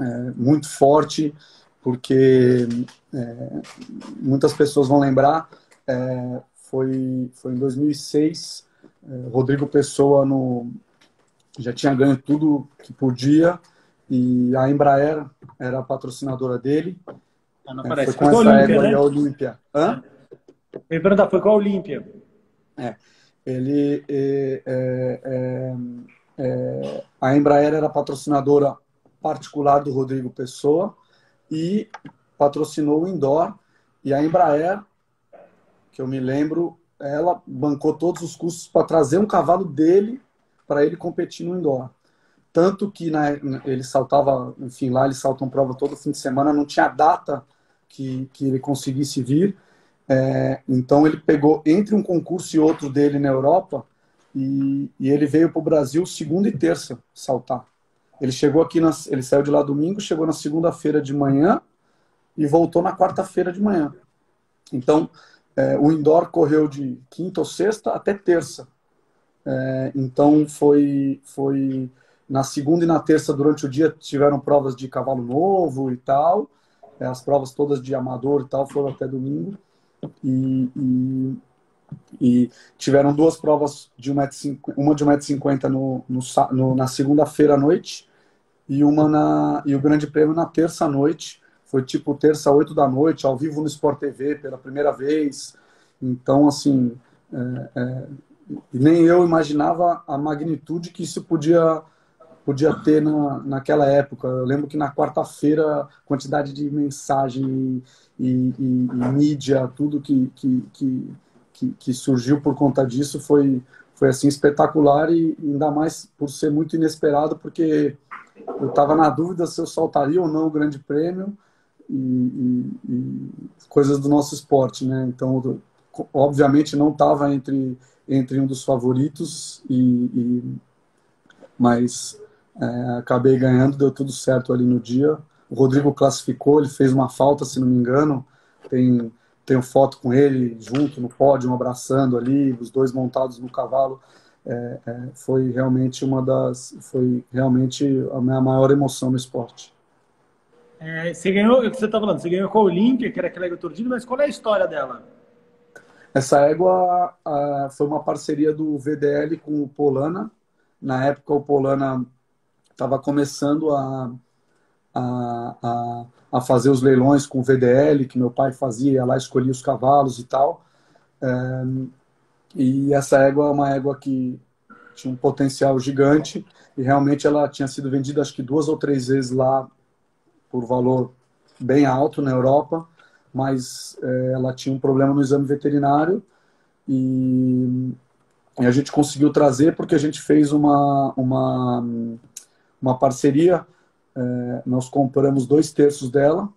é, muito forte, porque muitas pessoas vão lembrar, foi, foi em 2006, Rodrigo Pessoa no, já tinha ganho tudo que podia, e a Embraer era a patrocinadora dele. Ah, não Foi com foi essa Olímpia, né? a Olímpia. Hã? Eu perguntar, foi com a Olímpia. É. Ele, é, é, é, é, a Embraer era patrocinadora particular do Rodrigo Pessoa e patrocinou o indoor. E a Embraer, que eu me lembro, ela bancou todos os custos para trazer um cavalo dele para ele competir no indoor. Tanto que na, ele saltava, enfim, lá eles saltam prova todo fim de semana, não tinha data que, que ele conseguisse vir. É, então ele pegou entre um concurso e outro dele na Europa e, e ele veio para o Brasil segunda e terça saltar. Ele chegou aqui, ele saiu de lá domingo, chegou na segunda-feira de manhã e voltou na quarta-feira de manhã. Então é, o indoor correu de quinta ou sexta até terça. É, então foi foi na segunda e na terça durante o dia tiveram provas de cavalo novo e tal. É, as provas todas de amador e tal foram até domingo e, e, e tiveram duas provas de 1,50m, uma de 1,50m no, no, no, na segunda-feira à noite e uma na e o Grande Prêmio na terça noite. Foi tipo terça, 8 da noite, ao vivo no Sport TV pela primeira vez. Então, assim, é, é, nem eu imaginava a magnitude que isso podia podia ter na, naquela época. Eu lembro que na quarta-feira, quantidade de mensagem e, e, e, mídia, tudo que, que, que, que, surgiu por conta disso foi, foi assim espetacular e ainda mais por ser muito inesperado, porque eu estava na dúvida se eu saltaria ou não o Grande Prêmio e, e coisas do nosso esporte, né? Então, obviamente não estava entre entre um dos favoritos e, mas é, acabei ganhando, deu tudo certo ali no dia. O Rodrigo classificou, ele fez uma falta, se não me engano. Tem, tenho foto com ele junto no pódio, abraçando ali, os dois montados no cavalo. É, é, foi realmente uma das, foi realmente a minha maior emoção no esporte. É, você ganhou, o que você está falando, você ganhou com a Olímpia, que era aquela égua tordida, mas qual é a história dela? Essa égua foi uma parceria do VDL com o Polana. Na época, o Polana estava começando a, a, a, a, fazer os leilões com o VDL, que meu pai fazia, lá escolhia os cavalos e tal. É, e essa égua é uma égua que tinha um potencial gigante e realmente ela tinha sido vendida acho que duas ou três vezes lá por valor bem alto na Europa, mas é, ela tinha um problema no exame veterinário e, e, a gente conseguiu trazer porque a gente fez uma, uma, uma parceria. É, nós compramos dois terços dela,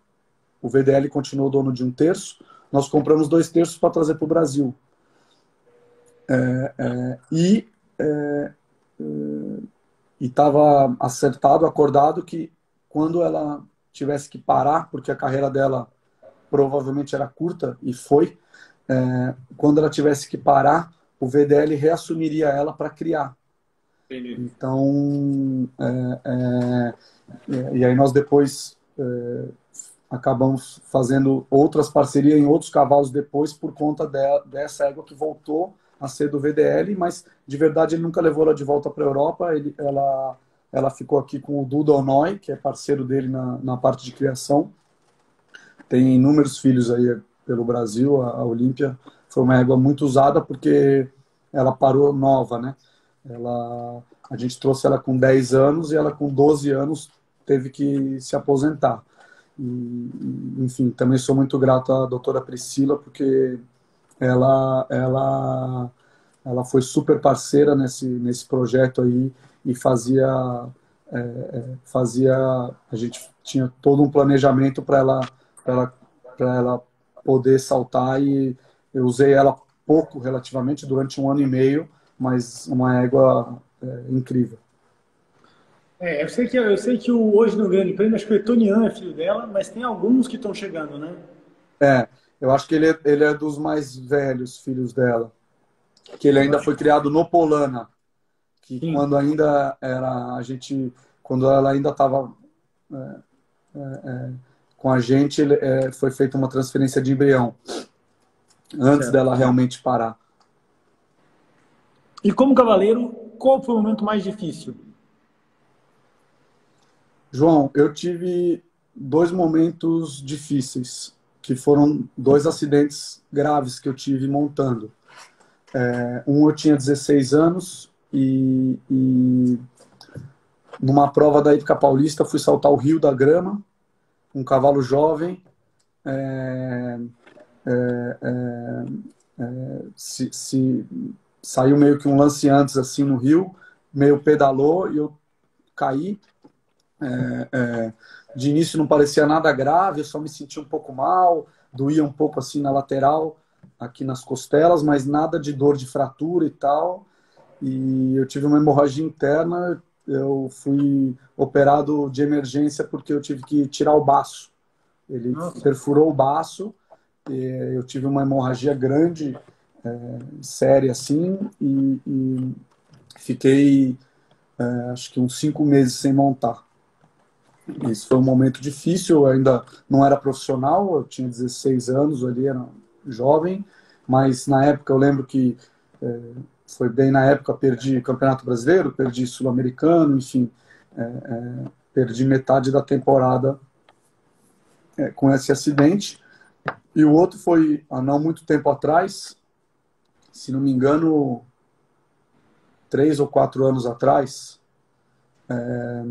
o VDL continuou dono de um terço, nós compramos dois terços para trazer para o Brasil. É, é, e é, é, estava acertado, acordado que quando ela tivesse que parar, porque a carreira dela provavelmente era curta e foi, é, quando ela tivesse que parar, o VDL reassumiria ela para criar. Entendi. Então, é, é, é, e aí nós depois é, acabamos fazendo outras parcerias em outros cavalos depois por conta de, dessa égua que voltou a ser do VDL, mas de verdade ele nunca levou ela de volta para a Europa. Ele, ela, ela ficou aqui com o Duda Onoi, que é parceiro dele na, na parte de criação. Tem inúmeros filhos aí pelo Brasil. A, a Olímpia foi uma égua muito usada porque ela parou nova, né? Ela, a gente trouxe ela com 10 anos e ela com 12 anos teve que se aposentar. E, enfim, também sou muito grato à doutora Priscila, porque ela, ela, ela foi super parceira nesse, nesse projeto aí e fazia, é, é fazia a gente tinha todo um planejamento para ela, ela, ela poder saltar e eu usei ela pouco relativamente durante um ano e meio, mas uma égua é, incrível. É, eu sei que eu sei que o, hoje no Grande Prêmio acho que o Etonian é filho dela, mas tem alguns que estão chegando, né? É, eu acho que ele é, ele é dos mais velhos filhos dela. Que ele ainda foi criado no Polana. Que Sim. quando ainda era a gente. Quando ela ainda estava é, é, é, com a gente, é, foi feita uma transferência de embrião. Antes certo. dela realmente parar. E como cavaleiro, qual foi o momento mais difícil? João, eu tive dois momentos difíceis que foram dois acidentes graves que eu tive montando. É, um eu tinha 16 anos e, e, numa prova da Ípica Paulista fui saltar o Rio da Grama, um cavalo jovem, é, é, é, é se, se, saiu meio que um lance antes assim no Rio, meio pedalou e eu caí. É, de início não parecia nada grave, eu só me sentia um pouco mal, doía um pouco assim na lateral, aqui nas costelas, mas nada de dor de fratura e tal. E eu tive uma hemorragia interna, eu fui operado de emergência porque eu tive que tirar o baço. Ele Nossa. perfurou o baço, eu tive uma hemorragia grande, é, séria assim, e, e fiquei é, acho que uns cinco meses sem montar. Isso foi um momento difícil, eu ainda não era profissional, eu tinha 16 anos ali, era jovem, mas na época eu lembro que é, foi bem na época, perdi Campeonato Brasileiro, perdi Sul-Americano, enfim, é, é, perdi metade da temporada é, com esse acidente. E o outro foi há não muito tempo atrás, se não me engano, três ou quatro anos atrás, é,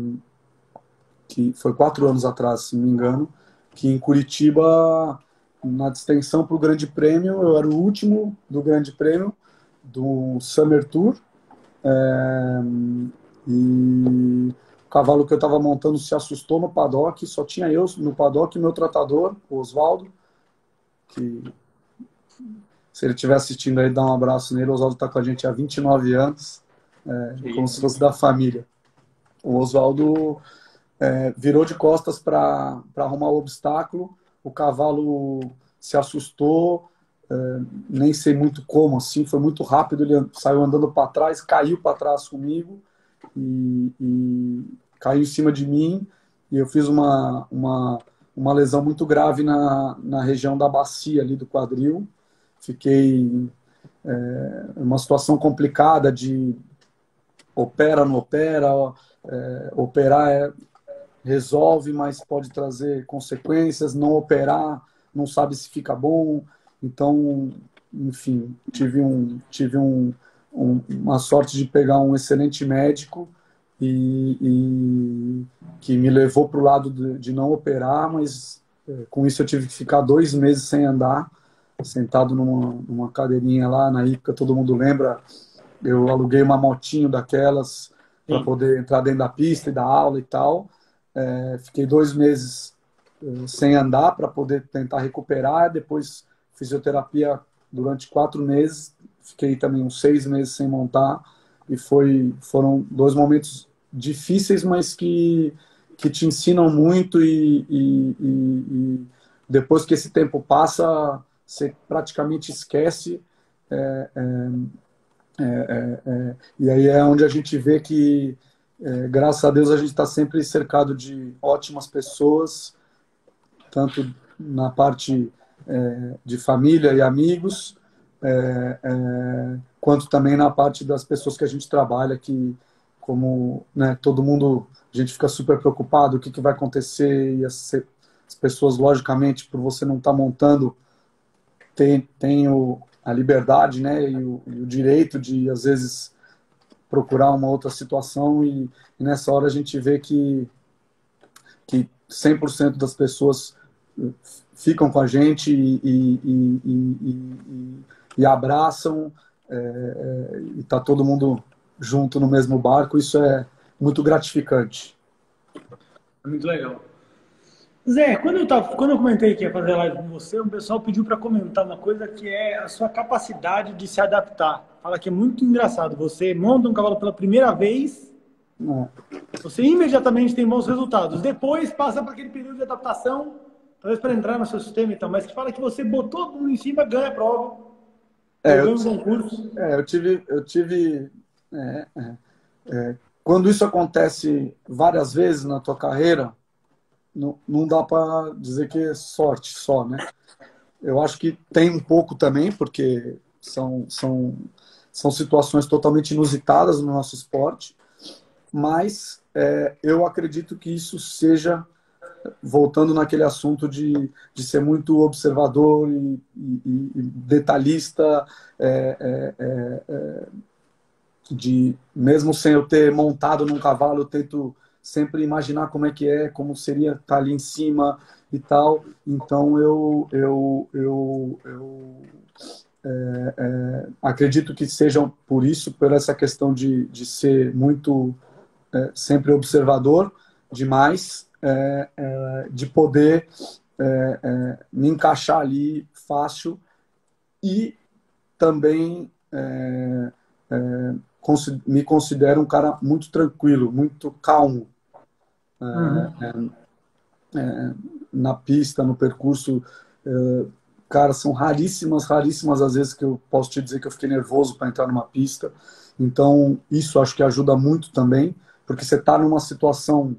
que foi quatro anos atrás, se não me engano, que em Curitiba, na distensão para o Grande Prêmio, eu era o último do Grande Prêmio do Summer Tour. É, e o cavalo que eu estava montando se assustou no paddock, só tinha eu no paddock e meu tratador, o Oswaldo, que se ele estiver assistindo aí, dá um abraço nele. O Oswaldo está com a gente há 29 anos, é, como se fosse da família. O Oswaldo é, virou de costas para arrumar o obstáculo, o cavalo se assustou, é, nem sei muito como, assim, foi muito rápido, ele saiu andando para trás, caiu para trás comigo e, e, caiu em cima de mim e eu fiz uma, uma, uma lesão muito grave na, na região da bacia ali do quadril, fiquei é, uma situação complicada de opera, não opera, é, operar é, resolve, mas pode trazer consequências, não operar, não sabe se fica bom. Então, enfim, tive, um, tive um, um, uma sorte de pegar um excelente médico e, e que me levou para o lado de, de, não operar, mas é, com isso eu tive que ficar dois meses sem andar, sentado numa, numa cadeirinha lá, na época todo mundo lembra, eu aluguei uma motinho daquelas para poder entrar dentro da pista e dar aula e tal. É, fiquei dois meses é, sem andar para poder tentar recuperar, depois fisioterapia durante quatro meses, fiquei também uns seis meses sem montar e foi foram dois momentos difíceis, mas que que te ensinam muito e, e, e, e depois que esse tempo passa, você praticamente esquece. É, é, é, é, é e aí é onde a gente vê que, é, graças a Deus, a gente está sempre cercado de ótimas pessoas, tanto na parte de família e amigos, quanto também na parte das pessoas que a gente trabalha, que como né, todo mundo a gente fica super preocupado o que, que vai acontecer e as, as pessoas, logicamente, por você não estar tá montando, tem, tem o, a liberdade né, e o, e o, direito de, às vezes, procurar uma outra situação e, e nessa hora a gente vê que, que 100% das pessoas ficam com a gente e, e, e abraçam é, é, e está todo mundo junto no mesmo barco. Isso é muito gratificante. Muito legal. Zé, quando eu, tava, quando eu comentei que ia fazer live com você, o pessoal pediu para comentar uma coisa que é a sua capacidade de se adaptar. Fala que é muito engraçado. Você monta um cavalo pela primeira vez, é. você imediatamente tem bons resultados. Depois passa para aquele período de adaptação, talvez para entrar no seu sistema e tal, mas que fala que você botou tudo em cima, ganha a prova, é, ganha um concurso. É, eu tive, eu tive é, é, é quando isso acontece várias vezes na tua carreira, não, não dá para dizer que é sorte só, né? Eu acho que tem um pouco também, porque são, são, são situações totalmente inusitadas no nosso esporte, mas é, eu acredito que isso seja, voltando naquele assunto de, de ser muito observador e, e, e detalhista, é, é, é, de mesmo sem eu ter montado num cavalo, eu tento sempre imaginar como é que é, como seria estar ali em cima e tal. Então eu eu eu, eu é, é, acredito que sejam por isso, por essa questão de, de ser muito é, sempre observador demais, é, é, de poder é, me encaixar ali fácil e também me considero um cara muito tranquilo, muito calmo. É, uhum. É, é, na pista, no percurso, é, cara, são raríssimas, raríssimas as vezes que eu posso te dizer que eu fiquei nervoso para entrar numa pista. Então, isso acho que ajuda muito também, porque você está numa situação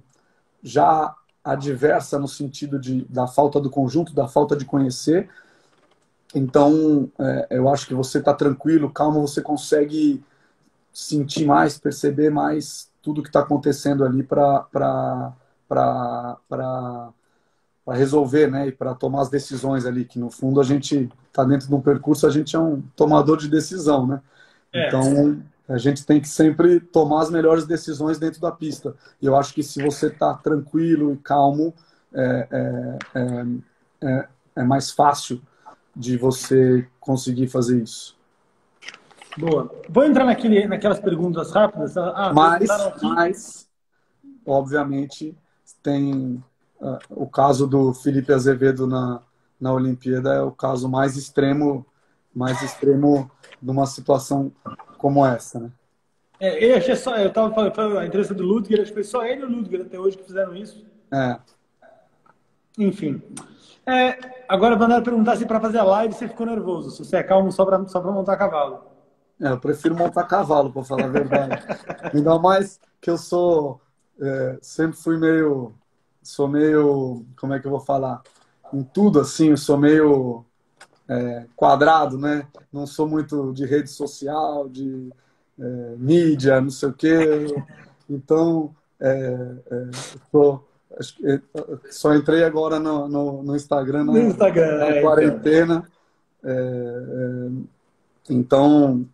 já adversa no sentido de, da falta do conjunto, da falta de conhecer. Então, é, eu acho que você está tranquilo, calmo, você consegue sentir mais, perceber mais tudo que está acontecendo ali para resolver, né? E para tomar as decisões ali, que no fundo a gente está dentro de um percurso, a gente é um tomador de decisão, né? É. Então a gente tem que sempre tomar as melhores decisões dentro da pista. E eu acho que se você está tranquilo e calmo, é, é, é, é, é mais fácil de você conseguir fazer isso. Boa. Vou entrar naquele, naquelas perguntas rápidas. Ah, mas, mas, obviamente, tem uh, o caso do Felipe Azevedo na, na Olimpíada, é o caso mais extremo, mais extremo numa situação como essa, né? É, eu achei só, eu estava falando a entrevista do Ludger, acho que foi só ele e o Ludger até hoje que fizeram isso. É. Enfim. É, agora mandaram perguntar se para fazer a live você ficou nervoso, se você é calmo só para só montar cavalo. É, eu prefiro montar cavalo, para falar a verdade. (laughs) Ainda mais que eu sou. É, sempre fui meio. Sou meio. Como é que eu vou falar? Em tudo, assim, eu sou meio é, quadrado, né? Não sou muito de rede social, de é, mídia, não sei o quê. Então, é, é, tô, que, só entrei agora no, no, no Instagram, na, no Instagram, na então. quarentena. Então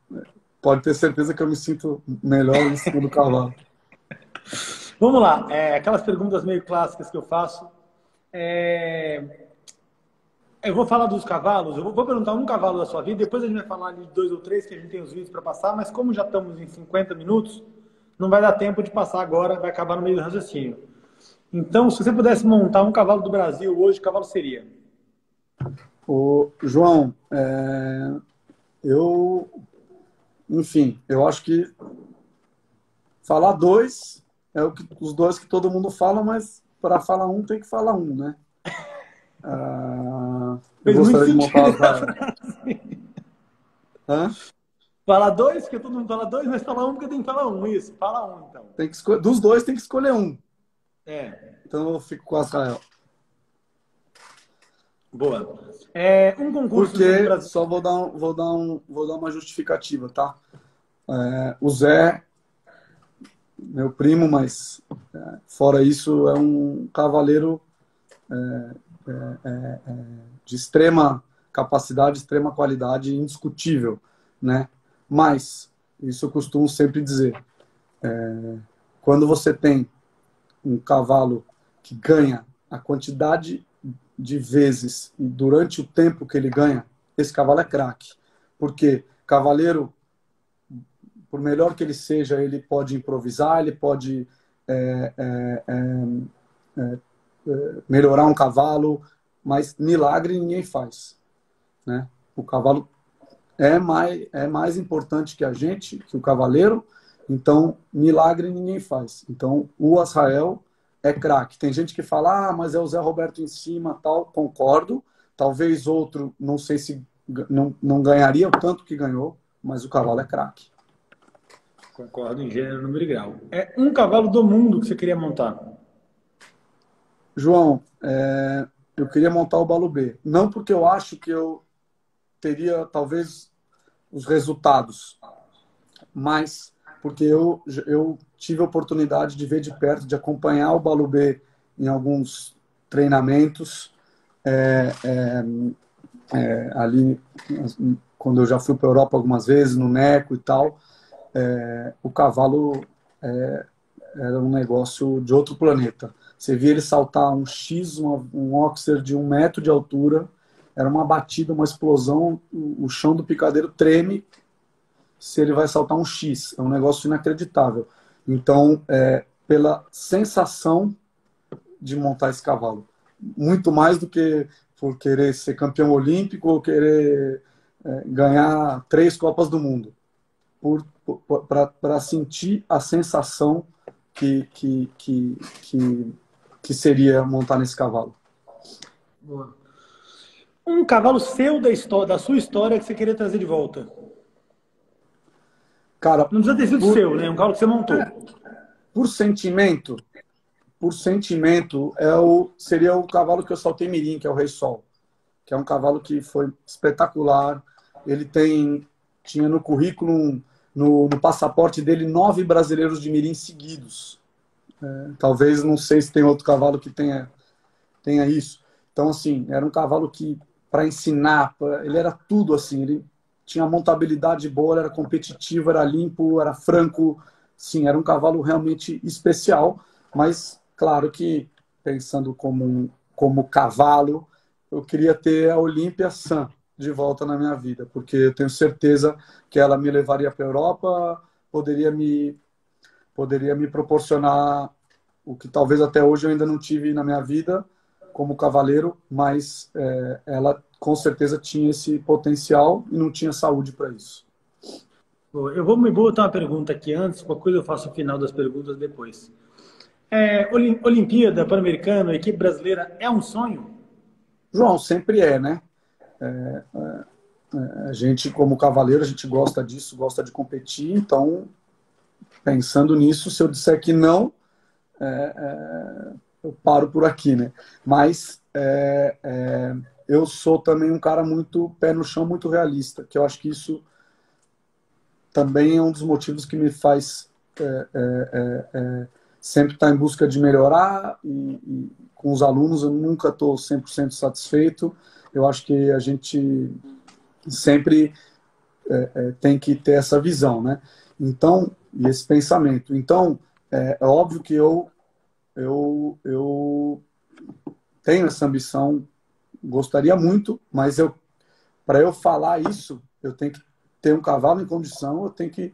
pode ter certeza que eu me sinto melhor em cima do cavalo. Vamos lá, é, aquelas perguntas meio clássicas que eu faço. É, Eu vou falar dos cavalos, eu vou perguntar um cavalo da sua vida, depois a gente vai falar de dois ou três que a gente tem os vídeos para passar, mas como já estamos em 50 minutos, não vai dar tempo de passar agora, vai acabar no meio do raciocínio. Então, se você pudesse montar um cavalo do Brasil hoje, que cavalo seria? O João, é... eu, enfim, eu acho que falar dois é o que, os dois que todo mundo fala, mas para falar um tem que falar um, né? (laughs) Ah, eu gostaria de montar (laughs) Hã? Fala dois, porque todo mundo fala dois, mas fala um porque tem que falar um. Isso, fala um então. Tem que escolher, dos dois tem que escolher um. É. Então eu fico com o Israel. Boa. É, um concurso. Porque, só vou dar, um, vou, dar um, vou dar uma justificativa, tá? É, o Zé, meu primo, mas é, fora isso, é um cavaleiro é, é, é, é, de extrema capacidade, extrema qualidade, indiscutível, né? Mas, isso eu costumo sempre dizer, é, quando você tem um cavalo que ganha a quantidade de vezes e durante o tempo que ele ganha, esse cavalo é craque. Porque cavaleiro, por melhor que ele seja, ele pode improvisar, ele pode é, é, é, melhorar um cavalo, mas milagre ninguém faz. Né? O cavalo é mais, é mais importante que a gente, que o cavaleiro, então milagre ninguém faz. Então o Israel é craque. Tem gente que fala, ah, mas é o Zé Roberto em cima, tal, concordo. Talvez outro, não sei se não, não ganharia o tanto que ganhou, mas o cavalo é craque. Concordo em gênero, número e grau. É um cavalo do mundo que você queria montar? João, é, eu queria montar o Balo B. Não porque eu acho que eu teria, talvez, os resultados, mas porque eu, eu tive a oportunidade de ver de perto, de acompanhar o Balo B em alguns treinamentos, é, é, é, ali, quando eu já fui para a Europa algumas vezes, no NECO e tal, é, o cavalo é, era um negócio de outro planeta. Você via ele saltar um X, uma, um Oxer de um metro de altura, era uma batida, uma explosão, o, chão do picadeiro treme se ele vai saltar um X. É um negócio inacreditável. Então, é, pela sensação de montar esse cavalo. Muito mais do que por querer ser campeão olímpico ou querer é, ganhar três Copas do Mundo. Para sentir a sensação que, que, que, que que seria montar nesse cavalo. Boa. Um cavalo seu da, história, da sua história que você queria trazer de volta? Cara, não precisa ter sido por, seu, né? Um cavalo que você montou. É, por sentimento, por sentimento, é o, seria o cavalo que eu saltei mirim, que é o Rei Sol, que é um cavalo que foi espetacular. Ele tem tinha no currículo no, no passaporte dele nove brasileiros de mirim seguidos. É, talvez, não sei se tem outro cavalo que tenha, tenha isso. Então, assim, era um cavalo que, para ensinar, pra, ele era tudo assim. Ele tinha montabilidade boa, era competitivo, era limpo, era franco. Sim, era um cavalo realmente especial. Mas, claro que, pensando como, como cavalo, eu queria ter a Olímpia Sam de volta na minha vida, porque eu tenho certeza que ela me levaria para a Europa, poderia me poderia me proporcionar o que talvez até hoje eu ainda não tive na minha vida como cavaleiro, mas é, ela com certeza tinha esse potencial e não tinha saúde para isso. Eu vou, me botar uma pergunta aqui antes, uma coisa eu faço o final das perguntas depois. É, Olimpíada Pan-Americana, equipe brasileira, é um sonho? João, sempre é, né? É, é, é a gente, como cavaleiro, a gente gosta disso, gosta de competir, então pensando nisso, se eu disser que não, é, é, eu paro por aqui, né? Mas é, é, eu sou também um cara muito pé no chão, muito realista, que eu acho que isso também é um dos motivos que me faz é, sempre estar em busca de melhorar e, e com os alunos eu nunca estou 100% satisfeito. Eu acho que a gente sempre tem que ter essa visão, né? Então, e esse pensamento. Então, é, é óbvio que eu, eu, eu tenho essa ambição gostaria muito, mas eu para eu falar isso, eu tenho que ter um cavalo em condição, eu tenho que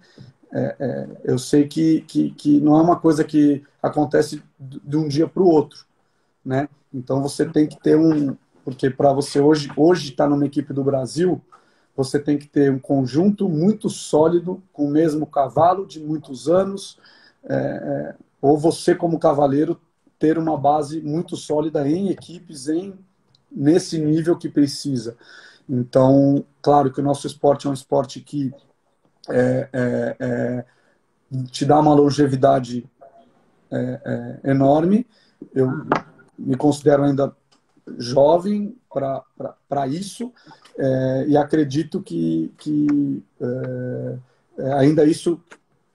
é, é, eu sei que, que, que não é uma coisa que acontece de um dia para o outro, né? Então você tem que ter um, porque para você hoje hoje estar tá numa equipe do Brasil, você tem que ter um conjunto muito sólido com o mesmo cavalo de muitos anos, é, é ou você como cavaleiro ter uma base muito sólida em equipes em nesse nível que precisa. Então, claro que o nosso esporte é um esporte que é, é, é, te dá uma longevidade é, é, enorme. Eu me considero ainda jovem para isso é, e acredito que, que ainda isso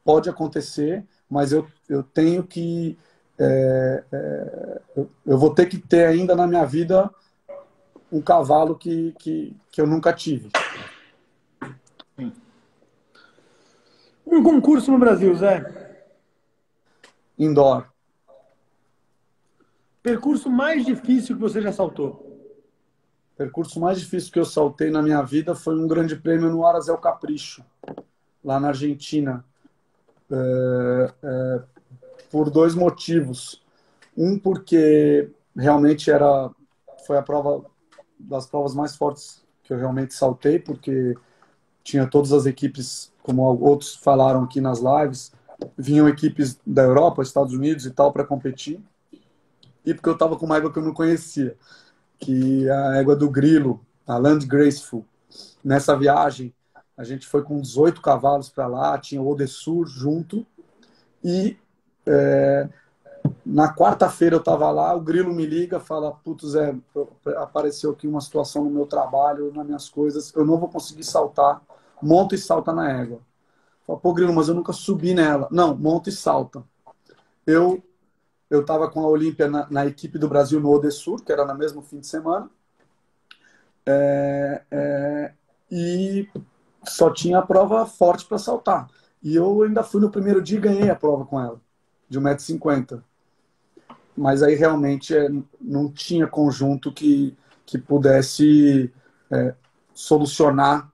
pode acontecer, mas eu, eu tenho que. eu, eu vou ter que ter ainda na minha vida um cavalo que, que, que eu nunca tive. Um concurso no Brasil, Zé? Indoor. Percurso mais difícil que você já saltou? Percurso mais difícil que eu saltei na minha vida foi um grande prêmio no Aras El Capricho, lá na Argentina. É, é, por dois motivos. Um, porque realmente era foi a prova das provas mais fortes que eu realmente saltei, porque tinha todas as equipes, como outros falaram aqui nas lives, vinham equipes da Europa, Estados Unidos e tal para competir. E porque eu estava com uma égua que eu não conhecia, que é a égua do Grilo, a Land Graceful. Nessa viagem, a gente foi com 18 cavalos para lá, tinha o Odessur junto e é, na quarta-feira eu estava lá, o Grilo me liga, fala: Putz, é, apareceu aqui uma situação no meu trabalho, nas minhas coisas, eu não vou conseguir saltar. Monta e salta na égua. Fala, Pô, Grilo, mas eu nunca subi nela. Não, monta e salta. Eu eu estava com a Olímpia na, na, equipe do Brasil no Odessur, que era no mesmo fim de semana. É, é, e só tinha a prova forte para saltar. E eu ainda fui no primeiro dia e ganhei a prova com ela, de 1,50m mas aí realmente é, não tinha conjunto que, que pudesse é, solucionar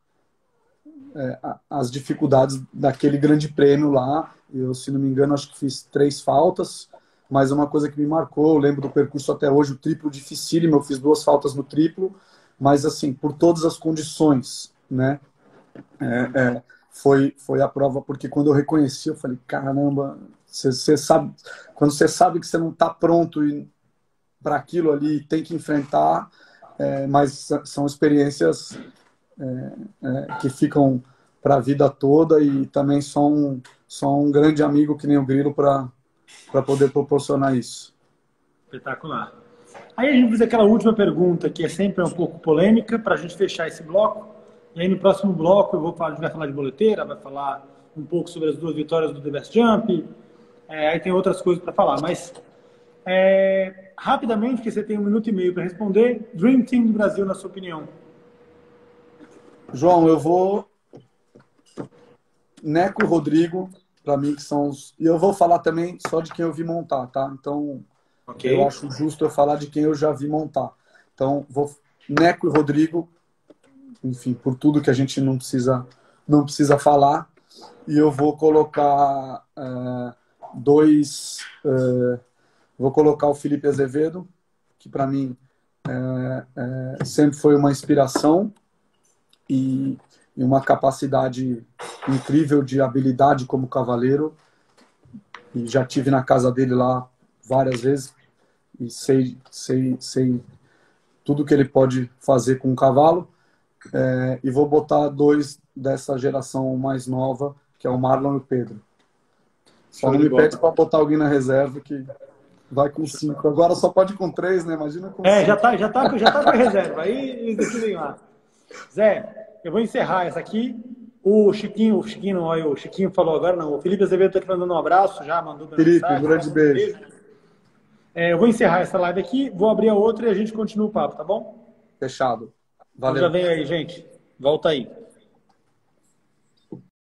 é, as dificuldades daquele grande prêmio lá. Eu, se não me engano, acho que fiz três faltas, mas uma coisa que me marcou, eu lembro do percurso até hoje, o triplo dificílimo, eu fiz duas faltas no triplo, mas assim, por todas as condições, né? É, é, foi, foi a prova, porque quando eu reconheci, eu falei, caramba, você, sabe, quando você sabe que você não está pronto para aquilo ali, tem que enfrentar, é, mas são experiências é, é, que ficam para a vida toda e também só um, só um grande amigo que nem o Grilo para poder proporcionar isso. Espetacular. Aí a gente faz aquela última pergunta que é sempre um pouco polêmica para a gente fechar esse bloco. E aí no próximo bloco eu vou falar, a gente vai falar de boleteira, vai falar um pouco sobre as duas vitórias do The Best Jump, é, aí tem outras coisas para falar, mas é, rapidamente, que você tem um minuto e meio para responder, Dream Team do Brasil, na sua opinião? João, eu vou Neco e Rodrigo, para mim que são os. E eu vou falar também só de quem eu vi montar, tá? Então, okay. eu acho justo eu falar de quem eu já vi montar. Então, vou Neco e Rodrigo, enfim, por tudo que a gente não precisa não precisa falar. E eu vou colocar uh, dois. Uh, vou colocar o Felipe Azevedo, que para mim é, é, sempre foi uma inspiração e, e, uma capacidade incrível de habilidade como cavaleiro. E já tive na casa dele lá várias vezes e sei, sei, sei tudo que ele pode fazer com um cavalo. É, e vou botar dois dessa geração mais nova, que é o Marlon e o Pedro. Só não me pede para botar alguém na reserva que vai com cinco. Agora só pode ir com três, né? Imagina com É, cinco. já tá, já tá, já tá com a reserva. Aí decidem lá. Zé, eu vou encerrar essa aqui. O Chiquinho, o Chiquinho, olha, o Chiquinho falou agora, não. O Felipe Azevedo está te mandando um abraço, já mandou Felipe, mensagem, um grande beijo. beijo. É, eu vou encerrar essa live aqui, vou abrir a outra e a gente continua o papo, tá bom? Fechado. Valeu. Então já vem aí, gente. Volta aí.